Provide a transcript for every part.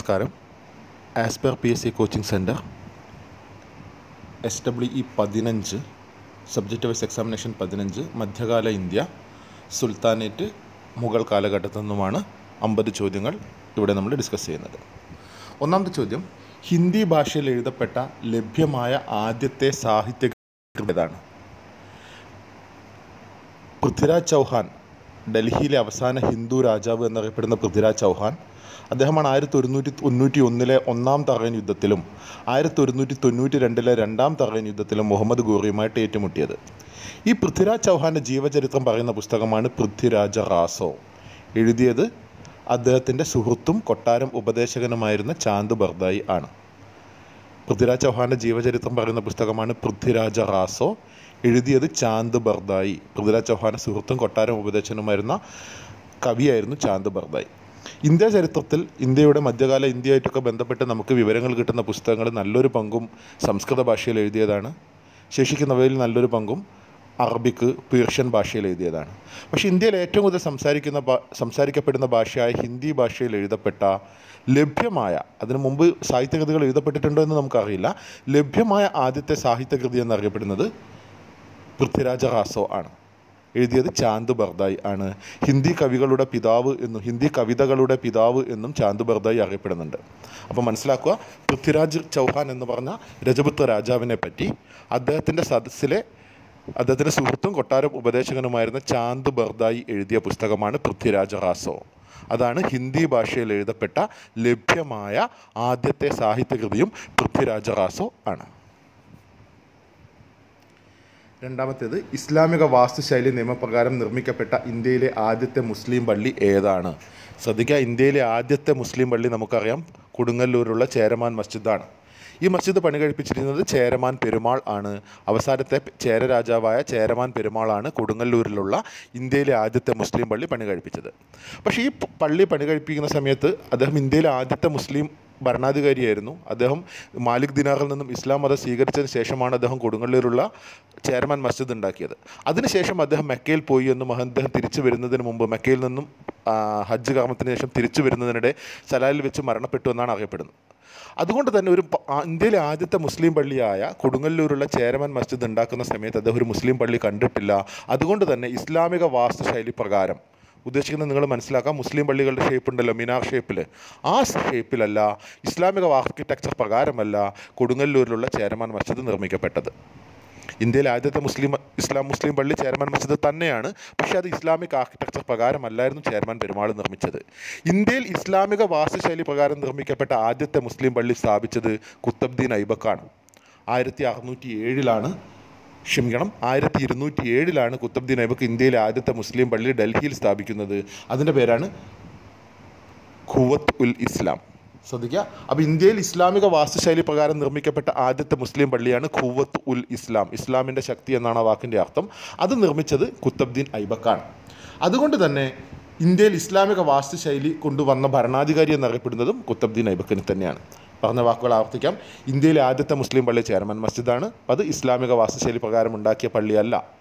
നമസ്കാരം. Aspire P S C coaching centre S W E പതിനഞ്ച് subject wise examination പതിനഞ്ച് മധ്യകാല ഇന്ത്യ സുൽത്താനേറ്റ് മുഗൾ കാലഘട്ടത്തിൽ നിന്നുമാണ് അമ്പത് ചോദ്യങ്ങൾ ഇവിടെ നമ്മൾ ഡിസ്കസ് ചെയ്യുന്നത്. ഒന്നാമത്തെ ചോദ്യം ഹിന്ദി ഭാഷയിൽ എഴുതപ്പെട്ട ലഭ്യമായ ആദ്യത്തെ സാഹിത്യ ഏതാണ്? പൃഥ്വിരാജ് ചൗഹാൻ ഡൽഹിയിലെ അവസാന ഹിന്ദു രാജാവ് എന്നറിയപ്പെടുന്ന പൃഥ്വിരാജ് ചൗഹാൻ അദ്ദേഹമാണ് ആയിരത്തി ഒരുന്നൂറ്റി തൊണ്ണൂറ്റി ഒന്നിലെ ഒന്നാം തറയൻ യുദ്ധത്തിലും ആയിരത്തി ഒരുന്നൂറ്റി തൊണ്ണൂറ്റി രണ്ടിലെ രണ്ടാം തറയൻ യുദ്ധത്തിലും മുഹമ്മദ് ഗോറിയുമായിട്ട് ഏറ്റുമുട്ടിയത്. ഈ പൃഥ്വിരാജ് ചൗഹാന്റെ ജീവചരിത്രം പറയുന്ന പുസ്തകമാണ് പൃഥ്വിരാജ റാസോ. എഴുതിയത് അദ്ദേഹത്തിന്റെ സുഹൃത്തും കൊട്ടാരം ഉപദേശകനുമായിരുന്ന ചാന്ദ് ബർദായി ആണ്. പൃഥ്വിരാജ് ചൗഹാന്റെ ജീവചരിത്രം പറയുന്ന പുസ്തകമാണ് പൃഥ്വിരാജ റാസോ. എഴുതിയത് ചാന്ദ് ബർദായി. പൃഥ്വിരാജ് ചൗഹാന്റെ സുഹൃത്തും കൊട്ടാരം ഉപദേശനുമായിരുന്ന കവിയായിരുന്നു ചാന്ദ് ബർദായി. ഇന്ത്യ ചരിത്രത്തിൽ ഇന്ത്യയുടെ മധ്യകാല ഇന്ത്യയായിട്ടൊക്കെ ബന്ധപ്പെട്ട് നമുക്ക് വിവരങ്ങൾ കിട്ടുന്ന പുസ്തകങ്ങൾ നല്ലൊരു പങ്കും സംസ്കൃത ഭാഷയിൽ എഴുതിയതാണ്. ശേഷിക്കുന്നവയിൽ നല്ലൊരു പങ്കും അറബിക്ക് പേർഷ്യൻ ഭാഷയിൽ എഴുതിയതാണ്. പക്ഷേ ഇന്ത്യയിൽ ഏറ്റവും കൂടുതൽ സംസാരിക്കുന്ന സംസാരിക്കപ്പെടുന്ന ഭാഷയായ ഹിന്ദി ഭാഷയിൽ എഴുതപ്പെട്ട ലഭ്യമായ അതിനു മുമ്പ് സാഹിത്യകൃതികൾ എഴുതപ്പെട്ടിട്ടുണ്ടോ എന്ന് നമുക്കറിയില്ല ലഭ്യമായ ആദ്യത്തെ സാഹിത്യകൃതി എന്നറിയപ്പെടുന്നത് പൃഥ്വിരാജ റാസോ ആണ്. എഴുതിയത് ചാന്ദ് ബർദായ് ആണ്. ഹിന്ദി കവികളുടെ പിതാവ് എന്നും ഹിന്ദി കവിതകളുടെ പിതാവ് എന്നും ചാന്ദ് ബർദായ് അറിയപ്പെടുന്നുണ്ട്. അപ്പോൾ മനസ്സിലാക്കുക പൃഥ്വിരാജ് ചൗഹാൻ എന്ന് പറഞ്ഞ രജപുത്ര രാജാവിനെ പറ്റി അദ്ദേഹത്തിന്റെ സദസ്സിലെ അദ്ദേഹത്തിന്റെ സുഹൃത്തും കൊട്ടാരം ഉപദേശകനുമായിരുന്ന ചാന്ദ് ബർദായി എഴുതിയ പുസ്തകമാണ് പൃഥ്വിരാജ റാസോ അതാണ് ഹിന്ദി ഭാഷയിൽ എഴുതപ്പെട്ട ലഭ്യമായ ആദ്യത്തെ സാഹിത്യകൃതിയും പൃഥ്വിരാജ റാസോ ആണ്. രണ്ടാമത്തേത് ഇസ്ലാമിക വാസ്തുശൈലി നിയമപ്രകാരം നിർമ്മിക്കപ്പെട്ട ഇന്ത്യയിലെ ആദ്യത്തെ മുസ്ലിം പള്ളി ഏതാണ്? ശ്രദ്ധിക്കുക ഇന്ത്യയിലെ ആദ്യത്തെ മുസ്ലിം പള്ളി നമുക്കറിയാം. കൊടുങ്ങല്ലൂരുള്ള ചേരമാൻ മസ്ജിദാണ്. ഈ മസ്ജിദ് പണി കഴിപ്പിച്ചിരുന്നത് ചേരമാൻ പെരുമാൾ ആണ്. അവസാനത്തെ ചേര രാജാവായ ചേരമാൻ പെരുമാളാണ് കൊടുങ്ങല്ലൂരിലുള്ള ഇന്ത്യയിലെ ആദ്യത്തെ മുസ്ലിം പള്ളി പണി കഴിപ്പിച്ചത്. പക്ഷേ ഈ പള്ളി പണി കഴിപ്പിക്കുന്ന സമയത്ത് അദ്ദേഹം ഇന്ത്യയിലെ ആദ്യത്തെ മുസ്ലിം ഭരണാധികാരിയായിരുന്നു. അദ്ദേഹം മാലിക് ദിനാറിൽ നിന്നും ഇസ്ലാം മതം സ്വീകരിച്ചതിന് ശേഷമാണ് അദ്ദേഹം കൊടുങ്ങല്ലൂരുള്ള ചേരമാൻ മസ്ജിദ് ഉണ്ടാക്കിയത്. അതിനുശേഷം അദ്ദേഹം മെക്കയിൽ പോയി എന്നും അദ്ദേഹം തിരിച്ചു വരുന്നതിന് മുമ്പ് മെക്കയിൽ നിന്നും ഹജ്ജ് കർമ്മത്തിന് ശേഷം തിരിച്ചു വരുന്നതിനിടെ സലാലിൽ വെച്ച് മരണപ്പെട്ടു എന്നാണ് അറിയപ്പെടുന്നത്. അതുകൊണ്ട് തന്നെ ഒരു ഇന്ത്യയിലെ ആദ്യത്തെ മുസ്ലിം പള്ളിയായ കൊടുങ്ങല്ലൂരുള്ള ചേരമൻ മസ്ജിദ് ഉണ്ടാക്കുന്ന സമയത്ത് അദ്ദേഹം ഒരു മുസ്ലിം പള്ളി കണ്ടിട്ടില്ല. അതുകൊണ്ട് തന്നെ ഇസ്ലാമിക വാസ്തുശൈലി പ്രകാരം ഉദ്ദേശിക്കുന്നത് നിങ്ങൾ മനസ്സിലാക്കാം മുസ്ലിം പള്ളികളുടെ ഷേപ്പ് ഉണ്ടല്ലോ മിനാർ ഷേപ്പിൽ ആ ഷേപ്പിലല്ല ഇസ്ലാമിക ആർക്കിടെക്ചർ പ്രകാരമല്ല കൊടുങ്ങല്ലൂരിലുള്ള ചേരമാൻ മസ്ജിദ് നിർമ്മിക്കപ്പെട്ടത്. ഇന്ത്യയിലെ ആദ്യത്തെ മുസ്ലിം ഇസ്ലാം മുസ്ലിം പള്ളി ചെയർമാൻ മസ്ജിദ് തന്നെയാണ്. പക്ഷേ അത് ഇസ്ലാമിക് ആർക്കിടെക്ചർ പ്രകാരമല്ലായിരുന്നു ചെയർമാൻ പെരുമാൾ നിർമ്മിച്ചത്. ഇന്ത്യയിൽ ഇസ്ലാമിക വാസ്തുശൈലി പ്രകാരം നിർമ്മിക്കപ്പെട്ട ആദ്യത്തെ മുസ്ലിം പള്ളി സ്ഥാപിച്ചത് കുത്തബ്ദീൻ ഐബക്കാണ്. ആയിരത്തി അറുന്നൂറ്റി ഏഴിലാണ് ക്ഷമിക്കണം ആയിരത്തി ഇരുന്നൂറ്റി ഏഴിലാണ് കുത്തബ്ദീൻ ഐബക്ക് ഇന്ത്യയിലെ ആദ്യത്തെ മുസ്ലിം പള്ളി ഡൽഹിയിൽ സ്ഥാപിക്കുന്നത്. അതിന്റെ പേരാണ് ഖുവത്ത് ഉൽ ഇസ്ലാം. ശ്രദ്ധിക്കുക. അപ്പോൾ ഇന്ത്യയിൽ ഇസ്ലാമിക വാസ്തുശൈലി പ്രകാരം നിർമ്മിക്കപ്പെട്ട ആദ്യത്തെ മുസ്ലിം പള്ളിയാണ് ഖുവത്ത് ഉൽ ഇസ്ലാം. ഇസ്ലാമിന്റെ ശക്തി എന്നാണ് ആ വാക്കിന്റെ അർത്ഥം. അത് നിർമ്മിച്ചത് കുത്തബ്ദീൻ ഐബക്കാണ്. അതുകൊണ്ട് തന്നെ ഇന്ത്യയിൽ ഇസ്ലാമിക വാസ്തുശൈലി കൊണ്ടുവന്ന ഭരണാധികാരി എന്നറിയപ്പെടുന്നതും കുത്തബ്ദീൻ ഐബക്കിന് തന്നെയാണ്. പറഞ്ഞ വാക്കുകൾ ആവർത്തിക്കാം. ഇന്ത്യയിലെ ആദ്യത്തെ മുസ്ലിം പള്ളി ചെയർമാൻ മസ്ജിദാണ്. അത് ഇസ്ലാമിക വാസ്തുശൈലി പ്രകാരം ഉണ്ടാക്കിയ പള്ളിയല്ല.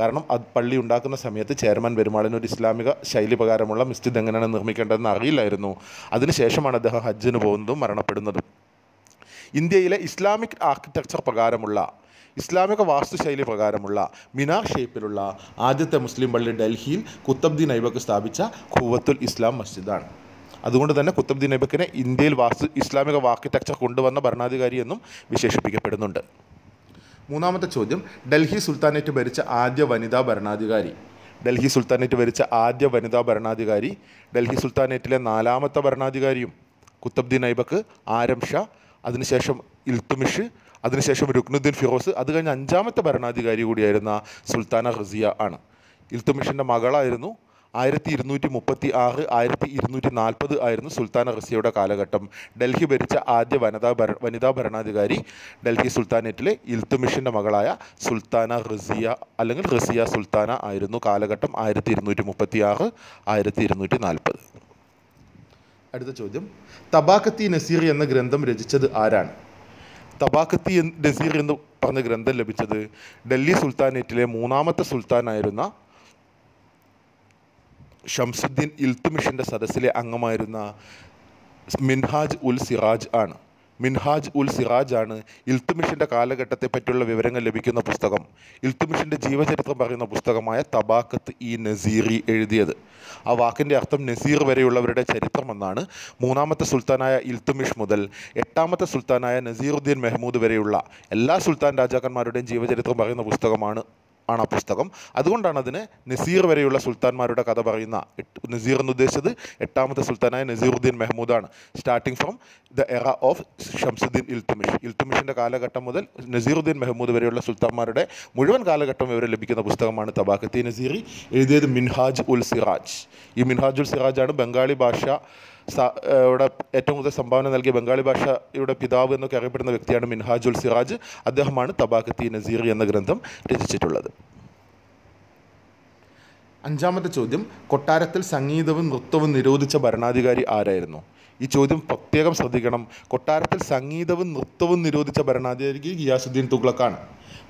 കാരണം അത് പള്ളി ഉണ്ടാക്കുന്ന സമയത്ത് ചെയർമാൻ പെരുമാളിന് ഒരു ഇസ്ലാമിക ശൈലി പ്രകാരമുള്ള മിസ്ജിദ് എങ്ങനെയാണ് നിർമ്മിക്കേണ്ടതെന്ന് അറിയില്ലായിരുന്നു. അതിനുശേഷമാണ് അദ്ദേഹം ഹജ്ജിന് പോകുന്നതും മരണപ്പെടുന്നതും. ഇന്ത്യയിലെ ഇസ്ലാമിക് ആർക്കിടെക്ചർ പ്രകാരമുള്ള ഇസ്ലാമിക വാസ്തുശൈലി പ്രകാരമുള്ള മിനാർ ഷേപ്പിലുള്ള ആദ്യത്തെ മുസ്ലിം പള്ളി ഡൽഹിയിൽ കുത്തബ്ദീൻ ഐബക്ക് സ്ഥാപിച്ച ഖുവത്തുൽ ഇസ്ലാം മസ്ജിദാണ്. അതുകൊണ്ട് തന്നെ കുത്തബ്ദീൻ ഐബക്കിനെ ഇന്ത്യയിൽ വാസ്തു ഇസ്ലാമിക ആർക്കിടെക്ചർ കൊണ്ടുവന്ന ഭരണാധികാരി എന്നും വിശേഷിപ്പിക്കപ്പെടുന്നുണ്ട്. മൂന്നാമത്തെ ചോദ്യം ഡൽഹി സുൽത്താനേറ്റ് ഭരിച്ച ആദ്യ വനിതാ ഭരണാധികാരി. ഡൽഹി സുൽത്താനേറ്റ് ഭരിച്ച ആദ്യ വനിതാ ഭരണാധികാരി ഡൽഹി സുൽത്താനേറ്റിലെ നാലാമത്തെ ഭരണാധികാരിയും കുത്തബ്ദീൻ ഐബക്ക് ആരം ഷാ അതിനുശേഷം ഇൽത്തുമിഷ് അതിനുശേഷം രുക്നുദ്ദീൻ ഫിറോസ് അത് കഴിഞ്ഞ് അഞ്ചാമത്തെ ഭരണാധികാരി കൂടിയായിരുന്ന സുൽത്താന ഹസിയ ആണ്. ഇൽത്തുമിഷിന്റെ മകളായിരുന്നു ആയിരത്തി ഇരുന്നൂറ്റി മുപ്പത്തി ആറ് ആയിരത്തി ഇരുന്നൂറ്റി നാൽപ്പത് ആയിരുന്നു സുൽത്താന റസിയയുടെ കാലഘട്ടം. ഡൽഹി ഭരിച്ച ആദ്യ വനിതാ ഭര വനിതാ ഭരണാധികാരി ഡൽഹി സുൽത്താനേറ്റിലെ ഇൽത്തുമിഷിന്റെ മകളായ സുൽത്താന റസിയ അല്ലെങ്കിൽ റസിയ സുൽത്താന ആയിരുന്നു കാലഘട്ടം ആയിരത്തി ഇരുന്നൂറ്റി മുപ്പത്തി ആറ് ആയിരത്തി ഇരുന്നൂറ്റി നാൽപ്പത് അടുത്ത ചോദ്യം. തബാക്കത്തി നസീർ എന്ന ഗ്രന്ഥം രചിച്ചത് ആരാണ്? തബാക്കത്തി നസീർ എന്ന് പറഞ്ഞ ഗ്രന്ഥം ലഭിച്ചത് ഡൽഹി സുൽത്താനേറ്റിലെ മൂന്നാമത്തെ സുൽത്താനായിരുന്ന ഷംസുദ്ദീൻ ഇൽത്തുമിഷിന്റെ സദസ്സിലെ അംഗമായിരുന്ന മിൻഹാജ് ഉൽ സിറാജ് ആണ്. മിൻഹാജ് ഉൽ സിറാജ് ആണ് ഇൽത്തുമിഷിന്റെ കാലഘട്ടത്തെ പറ്റിയുള്ള വിവരങ്ങൾ ലഭിക്കുന്ന പുസ്തകം. ഇൽത്തുമിഷിന്റെ ജീവചരിത്രം പറയുന്ന പുസ്തകമായ തബാക്കത്ത് ഇ നസീറി എഴുതിയത്. ആ വാക്കിന്റെ അർത്ഥം നസീർ വരെയുള്ളവരുടെ ചരിത്രം എന്നാണ് മൂന്നാമത്തെ സുൽത്താനായ ഇൽത്തുമിഷ് മുതൽ എട്ടാമത്തെ സുൽത്താനായ നസീറുദ്ദീൻ മെഹ്മൂദ് വരെയുള്ള എല്ലാ സുൽത്താൻ രാജാക്കന്മാരുടെയും ജീവചരിത്രം പറയുന്ന പുസ്തകമാണ് ആണ് ആ പുസ്തകം. അതുകൊണ്ടാണ് അതിന് നസീർ വരെയുള്ള സുൽത്താൻമാരുടെ കഥ പറയുന്ന നസീർ എന്ന് ഉദ്ദേശിച്ചത് എട്ടാമത്തെ സുൽത്താനായ Nasiruddin മെഹ്മൂദാണ്. Starting from the era of Shamsuddin Iltutmish. ഇൽത്തുമിഷിന്റെ കാലഘട്ടം മുതൽ നസീറുദ്ദീൻ മെഹ്മൂദ് വരെയുള്ള സുൽത്താൻമാരുടെ മുഴുവൻ കാലഘട്ടം ഇവരെ ലഭിക്കുന്ന പുസ്തകമാണ് തബാക്കത്തി നസീറി എഴുതിയത് മിൻഹാജ് ഉൽ സിറാജ്. ഈ മിൻഹാജ് ഉൽ സിറാജ് ആണ് ബംഗാളി ഭാഷ ഇവിടെ ഏറ്റവും കൂടുതൽ സംഭാവന നൽകിയ ബംഗാളി ഭാഷയുടെ പിതാവ് എന്നൊക്കെ അറിയപ്പെടുന്ന വ്യക്തിയാണ് മിൻഹാജുൽ സിറാജ്. അദ്ദേഹമാണ് തബാഖത്തി നസീർ എന്ന ഗ്രന്ഥം രചിച്ചിട്ടുള്ളത്. അഞ്ചാമത്തെ ചോദ്യം കൊട്ടാരത്തിൽ സംഗീതവും നൃത്തവും നിരോധിച്ച ഭരണാധികാരി ആരായിരുന്നു? ഈ ചോദ്യം പ്രത്യേകം ശ്രദ്ധിക്കണം. കൊട്ടാരത്തിൽ സംഗീതവും നൃത്തവും നിരോധിച്ച ഭരണാധികാരി ഗിയാസുദ്ദീൻ തുഗ്ലക്കാണ്.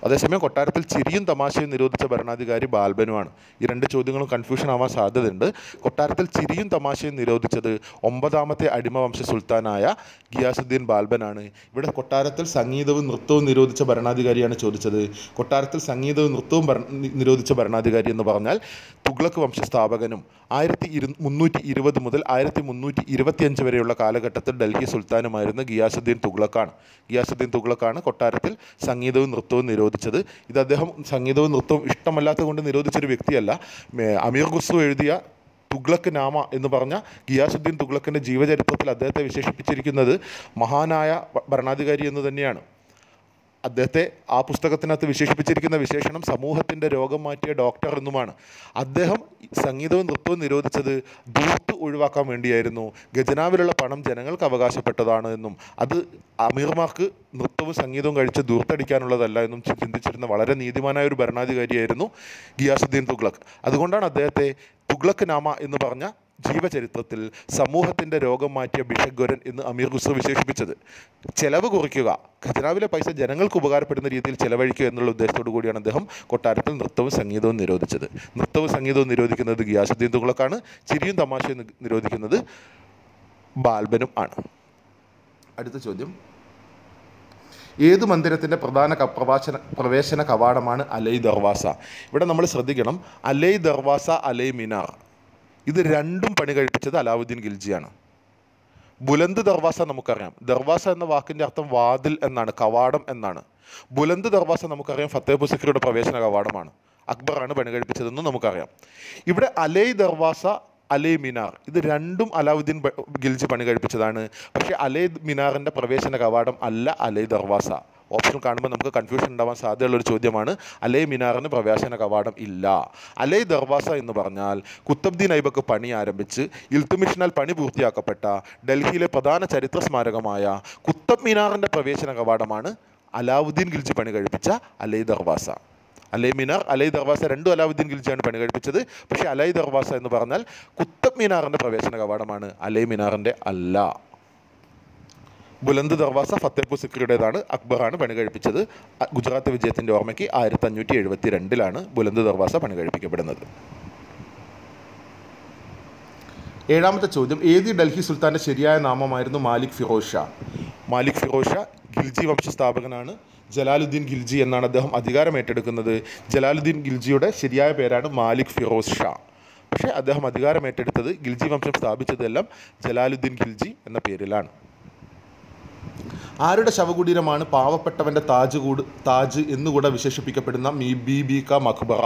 അതേസമയം കൊട്ടാരത്തിൽ ചിരിയും തമാശയും നിരോധിച്ച ഭരണാധികാരി ബാൽബനുമാണ്. ഈ രണ്ട് ചോദ്യങ്ങളും കൺഫ്യൂഷൻ ആവാൻ സാധ്യതയുണ്ട്. കൊട്ടാരത്തിൽ ചിരിയും തമാശയും നിരോധിച്ചത് ഒമ്പതാമത്തെ അടിമവംശ സുൽത്താനായ ഗിയാസുദ്ദീൻ ബാൽബനാണ്. ഇവിടെ കൊട്ടാരത്തിൽ സംഗീതവും നൃത്തവും നിരോധിച്ച ഭരണാധികാരിയാണ് ചോദിച്ചത്. കൊട്ടാരത്തിൽ സംഗീതവും നൃത്തവും നിരോധിച്ച ഭരണാധികാരി എന്ന് പറഞ്ഞാൽ തുഗ്ലക്ക് വംശസ്ഥാപകനും. ആയിരത്തി ഇരു മുന്നൂറ്റി ഇരുപത് മുതൽ ആയിരത്തി മുന്നൂറ്റി ഇരുപത്തിയഞ്ച് വരെയുള്ള കാലഘട്ടത്തിൽ ഡൽഹി സുൽത്താനുമായിരുന്ന ഗിയാസുദ്ദീൻ തുഗ്ലക്കാണ്. ഗിയാസുദ്ദീൻ തുഗ്ലക്കാണ് കൊട്ടാരത്തിൽ സംഗീതവും നൃത്തവും നിരോധിച്ചത് ഇത് അദ്ദേഹം സംഗീതവും നൃത്തവും ഇഷ്ടമല്ലാത്തത് കൊണ്ട് നിരോധിച്ചൊരു വ്യക്തിയല്ല. അമീർ ഖുസ്രു എഴുതിയ തുഗ്ലക്ക് നാമ എന്ന് പറഞ്ഞ ഗിയാസുദ്ദീൻ തുഗ്ലക്കിന്റെ ജീവചരിത്രത്തിൽ അദ്ദേഹത്തെ വിശേഷിപ്പിച്ചിരിക്കുന്നത് മഹാനായ ഭരണാധികാരി എന്ന് തന്നെയാണ്. അദ്ദേഹത്തെ ആ പുസ്തകത്തിനകത്ത് വിശേഷിപ്പിച്ചിരിക്കുന്ന വിശേഷണം സമൂഹത്തിന്റെ രോഗം മാറ്റിയ ഡോക്ടർ എന്നുമാണ്. അദ്ദേഹം സംഗീതവും നൃത്തവും നിരോധിച്ചത് ദൂത്ത് ഒഴിവാക്കാൻ വേണ്ടിയായിരുന്നു. ഗജനാവിലുള്ള പണം ജനങ്ങൾക്ക് അവകാശപ്പെട്ടതാണ് എന്നും അത് അമീർമാർക്ക് നൃത്തവും സംഗീതവും കഴിച്ച് ദൂർത്തടിക്കാനുള്ളതല്ല എന്നും ചിന്തിച്ചിരുന്ന വളരെ നീതിമാനായ ഒരു ഭരണാധികാരിയായിരുന്നു ഗിയാസുദ്ദീൻ തുഗ്ലക്. അതുകൊണ്ടാണ് അദ്ദേഹത്തെ തുഗ്ലക് നാമ എന്ന് പറഞ്ഞ ജീവചരിത്രത്തിൽ സമൂഹത്തിന്റെ രോഗം മാറ്റിയ ഭിഷഗ്വരൻ എന്ന് അമീർ ഖുസ്രു വിശേഷിപ്പിച്ചത്. ചെലവ് കുറയ്ക്കുക. ഖജനാവിലെ പൈസ ജനങ്ങൾക്ക് ഉപകാരപ്പെടുന്ന രീതിയിൽ ചെലവഴിക്കുക എന്നുള്ള ഉദ്ദേശത്തോടു കൂടിയാണ് അദ്ദേഹം കൊട്ടാരത്തിൽ നൃത്തവും സംഗീതവും നിരോധിച്ചത്. നൃത്തവും സംഗീതവും നിരോധിക്കുന്നത് ഗിയാസുദ്ദീൻ തുകളക്കാണ് ചിരിയും തമാശയും നിരോധിക്കുന്നത് ബാൽബനും ആണ്. അടുത്ത ചോദ്യം. ഏത് മന്ദിരത്തിന്റെ പ്രധാന പ്രവാചന പ്രവേശന കവാടമാണ് അലൈ ദർവാസ ഇവിടെ നമ്മൾ ശ്രദ്ധിക്കണം. അലൈ ദർവാസ അലൈ മിനാർ. ഇത് രണ്ടും പണി കഴിപ്പിച്ചത് അലാവുദ്ദീൻ ഖിൽജിയാണ് ബുലന്ത് ദർവാസ നമുക്കറിയാം. ദർവാസ എന്ന വാക്കിന്റെ അർത്ഥം വാതിൽ എന്നാണ് കവാടം എന്നാണ്. ബുലന്ത് ദർവാസ നമുക്കറിയാം ഫത്തേപൂർ സിക്രിയുടെ പ്രവേശന കവാടമാണ്. അക്ബറാണ് പണി കഴിപ്പിച്ചതെന്ന് നമുക്കറിയാം. ഇവിടെ അലൈ ദർവാസ അലൈ മിനാർ ഇത് രണ്ടും അലാവുദ്ദീൻ ഗിൽജി പണി കഴിപ്പിച്ചതാണ്. പക്ഷേ അലൈ മിനാറിന്റെ പ്രവേശന കവാടം അല്ല അലൈ ദർവാസ. ഓപ്ഷൻ കാണുമ്പോൾ നമുക്ക് കൺഫ്യൂഷൻ ഉണ്ടാവാൻ സാധ്യതയുള്ള ഒരു ചോദ്യമാണ് അലൈ മിനാറിന് പ്രവേശന കവാടം ഇല്ല. അലൈ ദർവാസ എന്ന് പറഞ്ഞാൽ കുത്തബ്ദീൻ ഐബക്ക് പണി ആരംഭിച്ച് ഇൽത്തുമിഷനാൽ പണി പൂർത്തിയാക്കപ്പെട്ട ഡൽഹിയിലെ പ്രധാന ചരിത്ര സ്മാരകമായ കുത്തബ് മിനാറിന്റെ പ്രവേശന കവാടമാണ് അലാവുദ്ദീൻ ഗിൽജി പണി കഴിപ്പിച്ച അലൈ ദർവാസ. അലൈ മിനാർ അലൈ ദർവാസ രണ്ടും അലാവുദ്ദീൻ ഖിൽജിയാണ് പണി കഴിപ്പിച്ചത്. പക്ഷേ അലൈ ദർവാസ എന്ന് പറഞ്ഞാൽ കുത്തബ് മിനാറിന്റെ പ്രവേശന കവാടമാണ് അലൈ മിനാറിന്റെ അല്ല. ബുലന്ത് ദർവാസ ഫത്തേപൂർ സിക്രിയുടേതാണ് അക്ബറാണ് പണി കഴിപ്പിച്ചത്. ഗുജറാത്ത് വിജയത്തിന്റെ ഓർമ്മയ്ക്ക് ആയിരത്തി അഞ്ഞൂറ്റി എഴുപത്തി രണ്ടിലാണ് ബുലന്ദ് ദർവാസ പണി കഴിപ്പിക്കപ്പെടുന്നത്. ഏഴാമത്തെ ചോദ്യം ഏത് ഡൽഹി സുൽത്താന്റെ ശരിയായ നാമമായിരുന്നു മാലിക് ഫിറോസ് ഷാ മാലിക് ഫിറോസ് ഷാ ഖിൽജി വംശസ്ഥാപകനാണ്. ജലാലുദ്ദീൻ ഗിൽജി എന്നാണ് അദ്ദേഹം അധികാരം ഏറ്റെടുക്കുന്നത്. ജലാലുദ്ദീൻ ഗിൽജിയുടെ ശരിയായ പേരാണ് മാലിക് ഫിറോസ് ഷാ. പക്ഷേ അദ്ദേഹം അധികാരം ഏറ്റെടുത്തത് ഖിൽജി വംശം സ്ഥാപിച്ചതെല്ലാം ജലാലുദ്ദീൻ ഗിൽജി എന്ന പേരിലാണ്. ആരുടെ ശവകുടീരമാണ് പാവപ്പെട്ടവന്റെ താജ് കൂട് താജ് എന്നുകൂടെ വിശേഷിപ്പിക്കപ്പെടുന്ന മീ ബി ക മഖ്ബറ?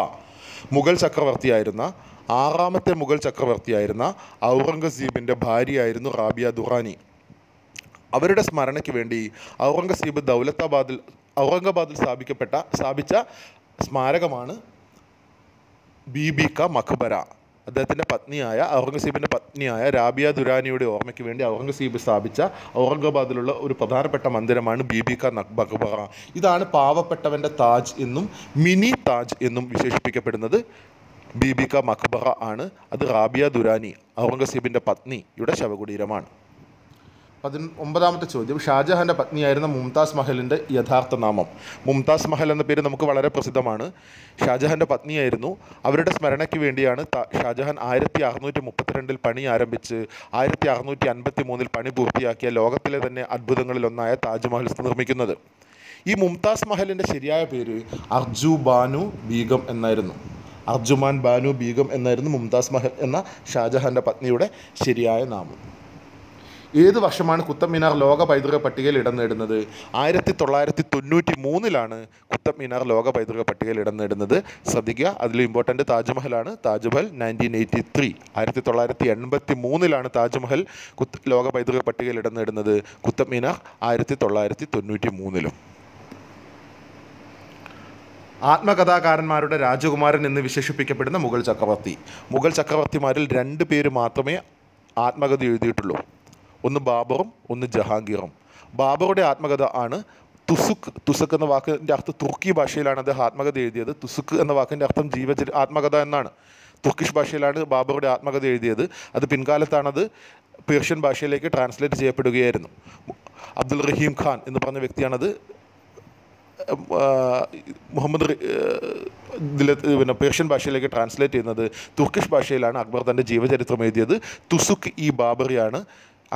മുഗൾ ചക്രവർത്തിയായിരുന്ന ആറാമത്തെ മുഗൾ ചക്രവർത്തിയായിരുന്ന ഔറംഗസീബിന്റെ ഭാര്യയായിരുന്നു റാബിയ ദുറാനി. അവരുടെ സ്മരണയ്ക്ക് വേണ്ടി ഔറംഗസീബ് ദൗലത്താബാദിൽ ഔറംഗാബാദിൽ സ്ഥാപിക്കപ്പെട്ട സ്ഥാപിച്ച സ്മാരകമാണ് ബീബി ക മഖ്ബര അദ്ദേഹത്തിന്റെ പത്നിയായ ഔറംഗസീബിന്റെ പത്നിയായ രാബിയ ദുരാനിയുടെ ഓർമ്മയ്ക്ക് വേണ്ടി ഔറംഗസീബ് സ്ഥാപിച്ച ഔറംഗാബാദിലുള്ള ഒരു പ്രധാനപ്പെട്ട മന്ദിരമാണ് ബീബി ക നക്- ഇതാണ് പാവപ്പെട്ടവന്റെ താജ് എന്നും മിനി താജ് എന്നും വിശേഷിപ്പിക്കപ്പെടുന്നത് ബീബി ക മഖ്ബറ ആണ്. അത് റാബിയ ദുരാനി ഔറംഗസീബിന്റെ പത്നിയുടെ ശവകുടീരമാണ്. പതി ഒമ്പതാമത്തെ ചോദ്യം. ഷാജഹാന്റെ പത്നിയായിരുന്ന മുംതാസ് മഹലിന്റെ യഥാർത്ഥ നാമം. മുംതാസ് മഹൽ എന്ന പേര് നമുക്ക് വളരെ പ്രസിദ്ധമാണ്. ഷാജഹാന്റെ പത്നിയായിരുന്നു. അവരുടെ സ്മരണയ്ക്ക് വേണ്ടിയാണ് ഷാജഹാൻ ആയിരത്തി അറുന്നൂറ്റി മുപ്പത്തിരണ്ടിൽ പണി ആരംഭിച്ച് ആയിരത്തി അറുന്നൂറ്റി അൻപത്തി മൂന്നിൽ പണി പൂർത്തിയാക്കിയ ലോകത്തിലെ തന്നെ അത്ഭുതങ്ങളിലൊന്നായ താജ്മഹൽ നിർമ്മിക്കുന്നത്. ഈ മുംതാസ് മഹലിന്റെ ശരിയായ പേര് അർജു ബാനു ബീഗം എന്നായിരുന്നു. അർജുമാൻ ബാനു ബീഗം എന്നായിരുന്നു മുംതാസ് മഹൽ എന്ന ഷാജഹാന്റെ പത്നിയുടെ ശരിയായ നാമം. ഏത് വർഷമാണ് കുത്തബ് മിനാർ ലോക പൈതൃക പട്ടികയിൽ ഇടം നേടുന്നത്? ആയിരത്തി തൊള്ളായിരത്തി തൊണ്ണൂറ്റി മൂന്നിലാണ് കുത്തബ് മിനാർ ലോക പൈതൃക പട്ടികയിൽ ഇടം നേടുന്നത്. ശ്രദ്ധിക്കുക അതിൽ ഇമ്പോർട്ടന്റ് താജ്മഹലാണ്. താജ്മഹൽ നയന്റീൻ എയ്റ്റി ത്രീ ആയിരത്തി തൊള്ളായിരത്തി എൺപത്തി മൂന്നിലാണ് താജ്മഹൽ കുത്ത് ലോക പൈതൃക പട്ടികയിൽ ഇടം നേടുന്നത്. കുത്തബ് മിനാർ ആയിരത്തി തൊള്ളായിരത്തി തൊണ്ണൂറ്റി മൂന്നിലും ആത്മകഥാകാരന്മാരുടെ രാജകുമാരൻ എന്ന് വിശേഷിപ്പിക്കപ്പെടുന്ന മുഗൾ ചക്രവർത്തി. മുഗൾ ചക്രവർത്തിമാരിൽ രണ്ട് പേര് മാത്രമേ ആത്മകഥ എഴുതിയിട്ടുള്ളൂ. ഒന്ന് ബാബറും ഒന്ന് ജഹാംഗീറും. ബാബറുടെ ആത്മകഥ ആണ് തുസുക്ക് തുസുക്ക് എന്ന വാക്കിന്റെ അർത്ഥം തുർക്കി ഭാഷയിലാണ് അദ്ദേഹം ആത്മകഥ എഴുതിയത്. തുസുക്ക് എന്ന വാക്കിന്റെ അർത്ഥം ജീവചരി ആത്മകഥ എന്നാണ്. തുർക്കിഷ് ഭാഷയിലാണ് ബാബറുടെ ആത്മകഥ എഴുതിയത്. അത് പിൻകാലത്താണത് പേർഷ്യൻ ഭാഷയിലേക്ക് ട്രാൻസ്ലേറ്റ് ചെയ്യപ്പെടുകയായിരുന്നു. അബ്ദുൽ റഹീം ഖാൻ എന്ന് പറഞ്ഞ വ്യക്തിയാണത്. മുഹമ്മദ് ഇതിലെ പിന്നെ പേർഷ്യൻ ഭാഷയിലേക്ക് ട്രാൻസ്ലേറ്റ് ചെയ്യുന്നത് തുർക്കിഷ് ഭാഷയിലാണ് അക്ബർ തന്റെ ജീവചരിത്രം എഴുതിയത്. തുസുക്ക് ഇ ബാബറിയാണ്.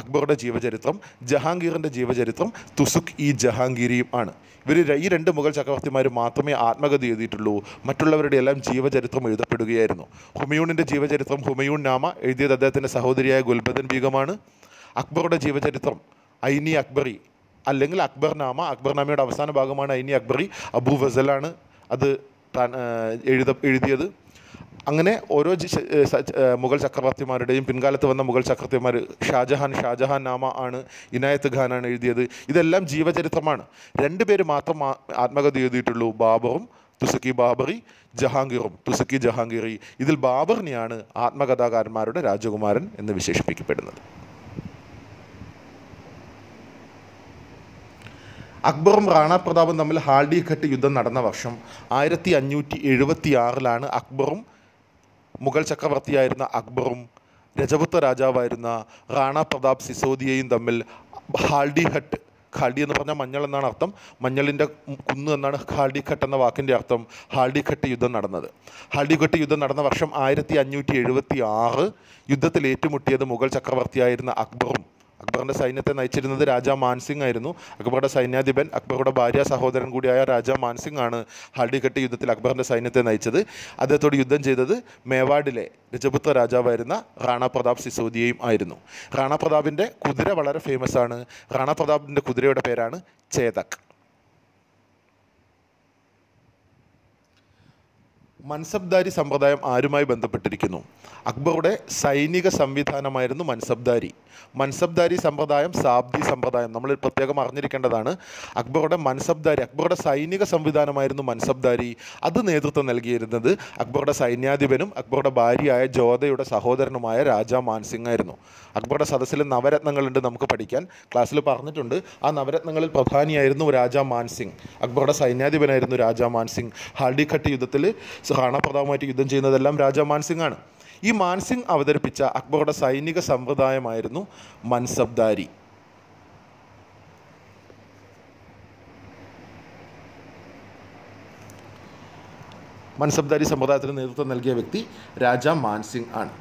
അക്ബറുടെ ജീവചരിത്രം ജഹാംഗീറിന്റെ ജീവചരിത്രം തുസുഖ് ഇ ജഹാംഗീരിയും ആണ്. ഇവർ ഈ രണ്ട് മുഗൾ ചക്രവർത്തിമാർ മാത്രമേ ആത്മഗതി എഴുതിയിട്ടുള്ളൂ. മറ്റുള്ളവരുടെ എല്ലാം ജീവചരിത്രം എഴുതപ്പെടുകയായിരുന്നു. ഹുമയൂണിന്റെ ജീവചരിത്രം ഹുമയൂൺ നാമ എഴുതിയത് അദ്ദേഹത്തിന്റെ സഹോദരിയായ ഗുൽബദൻ ബീഗമാണ് അക്ബറുടെ ജീവചരിത്രം ഐനി അക്ബറി അല്ലെങ്കിൽ അക്ബർനാമ അക്ബർനാമയുടെ അവസാന ഭാഗമാണ് ഐനി അക്ബറി അബു ഫസലാണ് അത് എഴുത എഴുതിയത്. അങ്ങനെ ഓരോ മുഗൾ ചക്രവർത്തിമാരുടെയും പിൻകാലത്ത് വന്ന മുഗൾ ചക്രവർത്തിമാർ ഷാജഹാൻ ഷാജഹാൻ നാമ ആണ് ഇനായത്ത് ഖാനാണ് എഴുതിയത്. ഇതെല്ലാം ജീവചരിത്രമാണ്. രണ്ട് പേര് മാത്രം ആത്മകഥ എഴുതിയിട്ടുള്ളൂ. ബാബറും തുസുക്കി ബാബറി ജഹാംഗീറും തുസുക്കി ജഹാംഗീറി. ഇതിൽ ബാബറിനെയാണ് ആത്മകഥാകാരന്മാരുടെ രാജകുമാരൻ എന്ന് വിശേഷിപ്പിക്കപ്പെടുന്നത്. അക്ബറും റാണ പ്രതാപും തമ്മിൽ ഹാൽഡി ഘട്ട് യുദ്ധം നടന്ന വർഷം ആയിരത്തി അഞ്ഞൂറ്റി എഴുപത്തി ആറിലാണ് അക്ബറും മുഗൾ ചക്രവർത്തിയായിരുന്ന അക്ബറും രജപുത്ര രാജാവായിരുന്ന റാണ പ്രതാപ് സിസോദിയയും തമ്മിൽ ഹാൾഡി ഹട്ട് ഖാൾഡി എന്ന് പറഞ്ഞാൽ മഞ്ഞൾ എന്നാണ് അർത്ഥം. മഞ്ഞളിന്റെ കുന്ന് എന്നാണ് ഹാൽഡി ഘട്ട് എന്ന വാക്കിന്റെ അർത്ഥം. ഹാൾഡി ഘട്ട് യുദ്ധം നടന്നത്. ഹാൾഡി ഘട്ട് യുദ്ധം നടന്ന വർഷം ആയിരത്തി അഞ്ഞൂറ്റി എഴുപത്തി ആറ് യുദ്ധത്തിൽ ഏറ്റുമുട്ടിയത് മുഗൾ ചക്രവർത്തിയായിരുന്ന അക്ബറും അക്ബറിന്റെ സൈന്യത്തെ നയിച്ചിരുന്നത് രാജാ മാൻസിംഗ് ആയിരുന്നു. അക്ബറുടെ സൈന്യാധിപൻ അക്ബറുടെ ഭാര്യ സഹോദരൻ കൂടിയായ രാജാ മാൻസിംഗ് ആണ് ഹാൽഡിഘട്ട് യുദ്ധത്തിൽ അക്ബറിന്റെ സൈന്യത്തെ നയിച്ചത്. അദ്ദേഹത്തോട് യുദ്ധം ചെയ്തത് മേവാഡിലെ രജപുത്ര രാജാവായിരുന്ന റാണ പ്രതാപ് സിസോദിയയും ആയിരുന്നു. റാണ പ്രതാപിന്റെ കുതിര വളരെ ഫേമസ് ആണ്. റാണ പ്രതാപിന്റെ കുതിരയുടെ പേരാണ് ചേതക്. മൻസബ്ദാരി സമ്പ്രദായം ആരുമായി ബന്ധപ്പെട്ടിരിക്കുന്നു? അക്ബറുടെ സൈനിക സംവിധാനമായിരുന്നു മൻസബ്ദാരി. മൻസബ്ദാരി സമ്പ്രദായം സാബ്ദി സമ്പ്രദായം നമ്മൾ പ്രത്യേകം അറിഞ്ഞിരിക്കേണ്ടതാണ്. അക്ബറുടെ മൻസബ്ദാരി അക്ബറുടെ സൈനിക സംവിധാനമായിരുന്നു മൻസബ്ദാരി. അത് നേതൃത്വം നൽകിയിരുന്നത് അക്ബറുടെ സൈന്യാധിപനും അക്ബറുടെ ഭാര്യയായ ജോതയുടെ സഹോദരനുമായ രാജാ മാൻസിംഗ് ആയിരുന്നു. അക്ബറുടെ സദസ്സിൽ നവരത്നങ്ങളുണ്ട് നമുക്ക് പഠിക്കാൻ. ക്ലാസ്സിൽ പറഞ്ഞിട്ടുണ്ട്. ആ നവരത്നങ്ങളിൽ പ്രധാനിയായിരുന്നു രാജാ മാൻസിംഗ്. അക്ബറുടെ സൈന്യാധിപനായിരുന്നു രാജാ മാൻസിംഗ്. ഹാൽഡിഘട്ട് യുദ്ധത്തിൽ റാണ പ്രതാപുമായിട്ട് യുദ്ധം ചെയ്യുന്നതെല്ലാം രാജാ മാൻസിംഗ് ആണ് ഈ മാൻസിംഗ് അവതരിപ്പിച്ച അക്ബറുടെ സൈനിക സമ്പ്രദായമായിരുന്നു മൻസബ്ദാരി. മൻസബ്ദാരി സമ്പ്രദായത്തിന് നേതൃത്വം നൽകിയ വ്യക്തി രാജാ മാൻസിംഗ് ആണ്.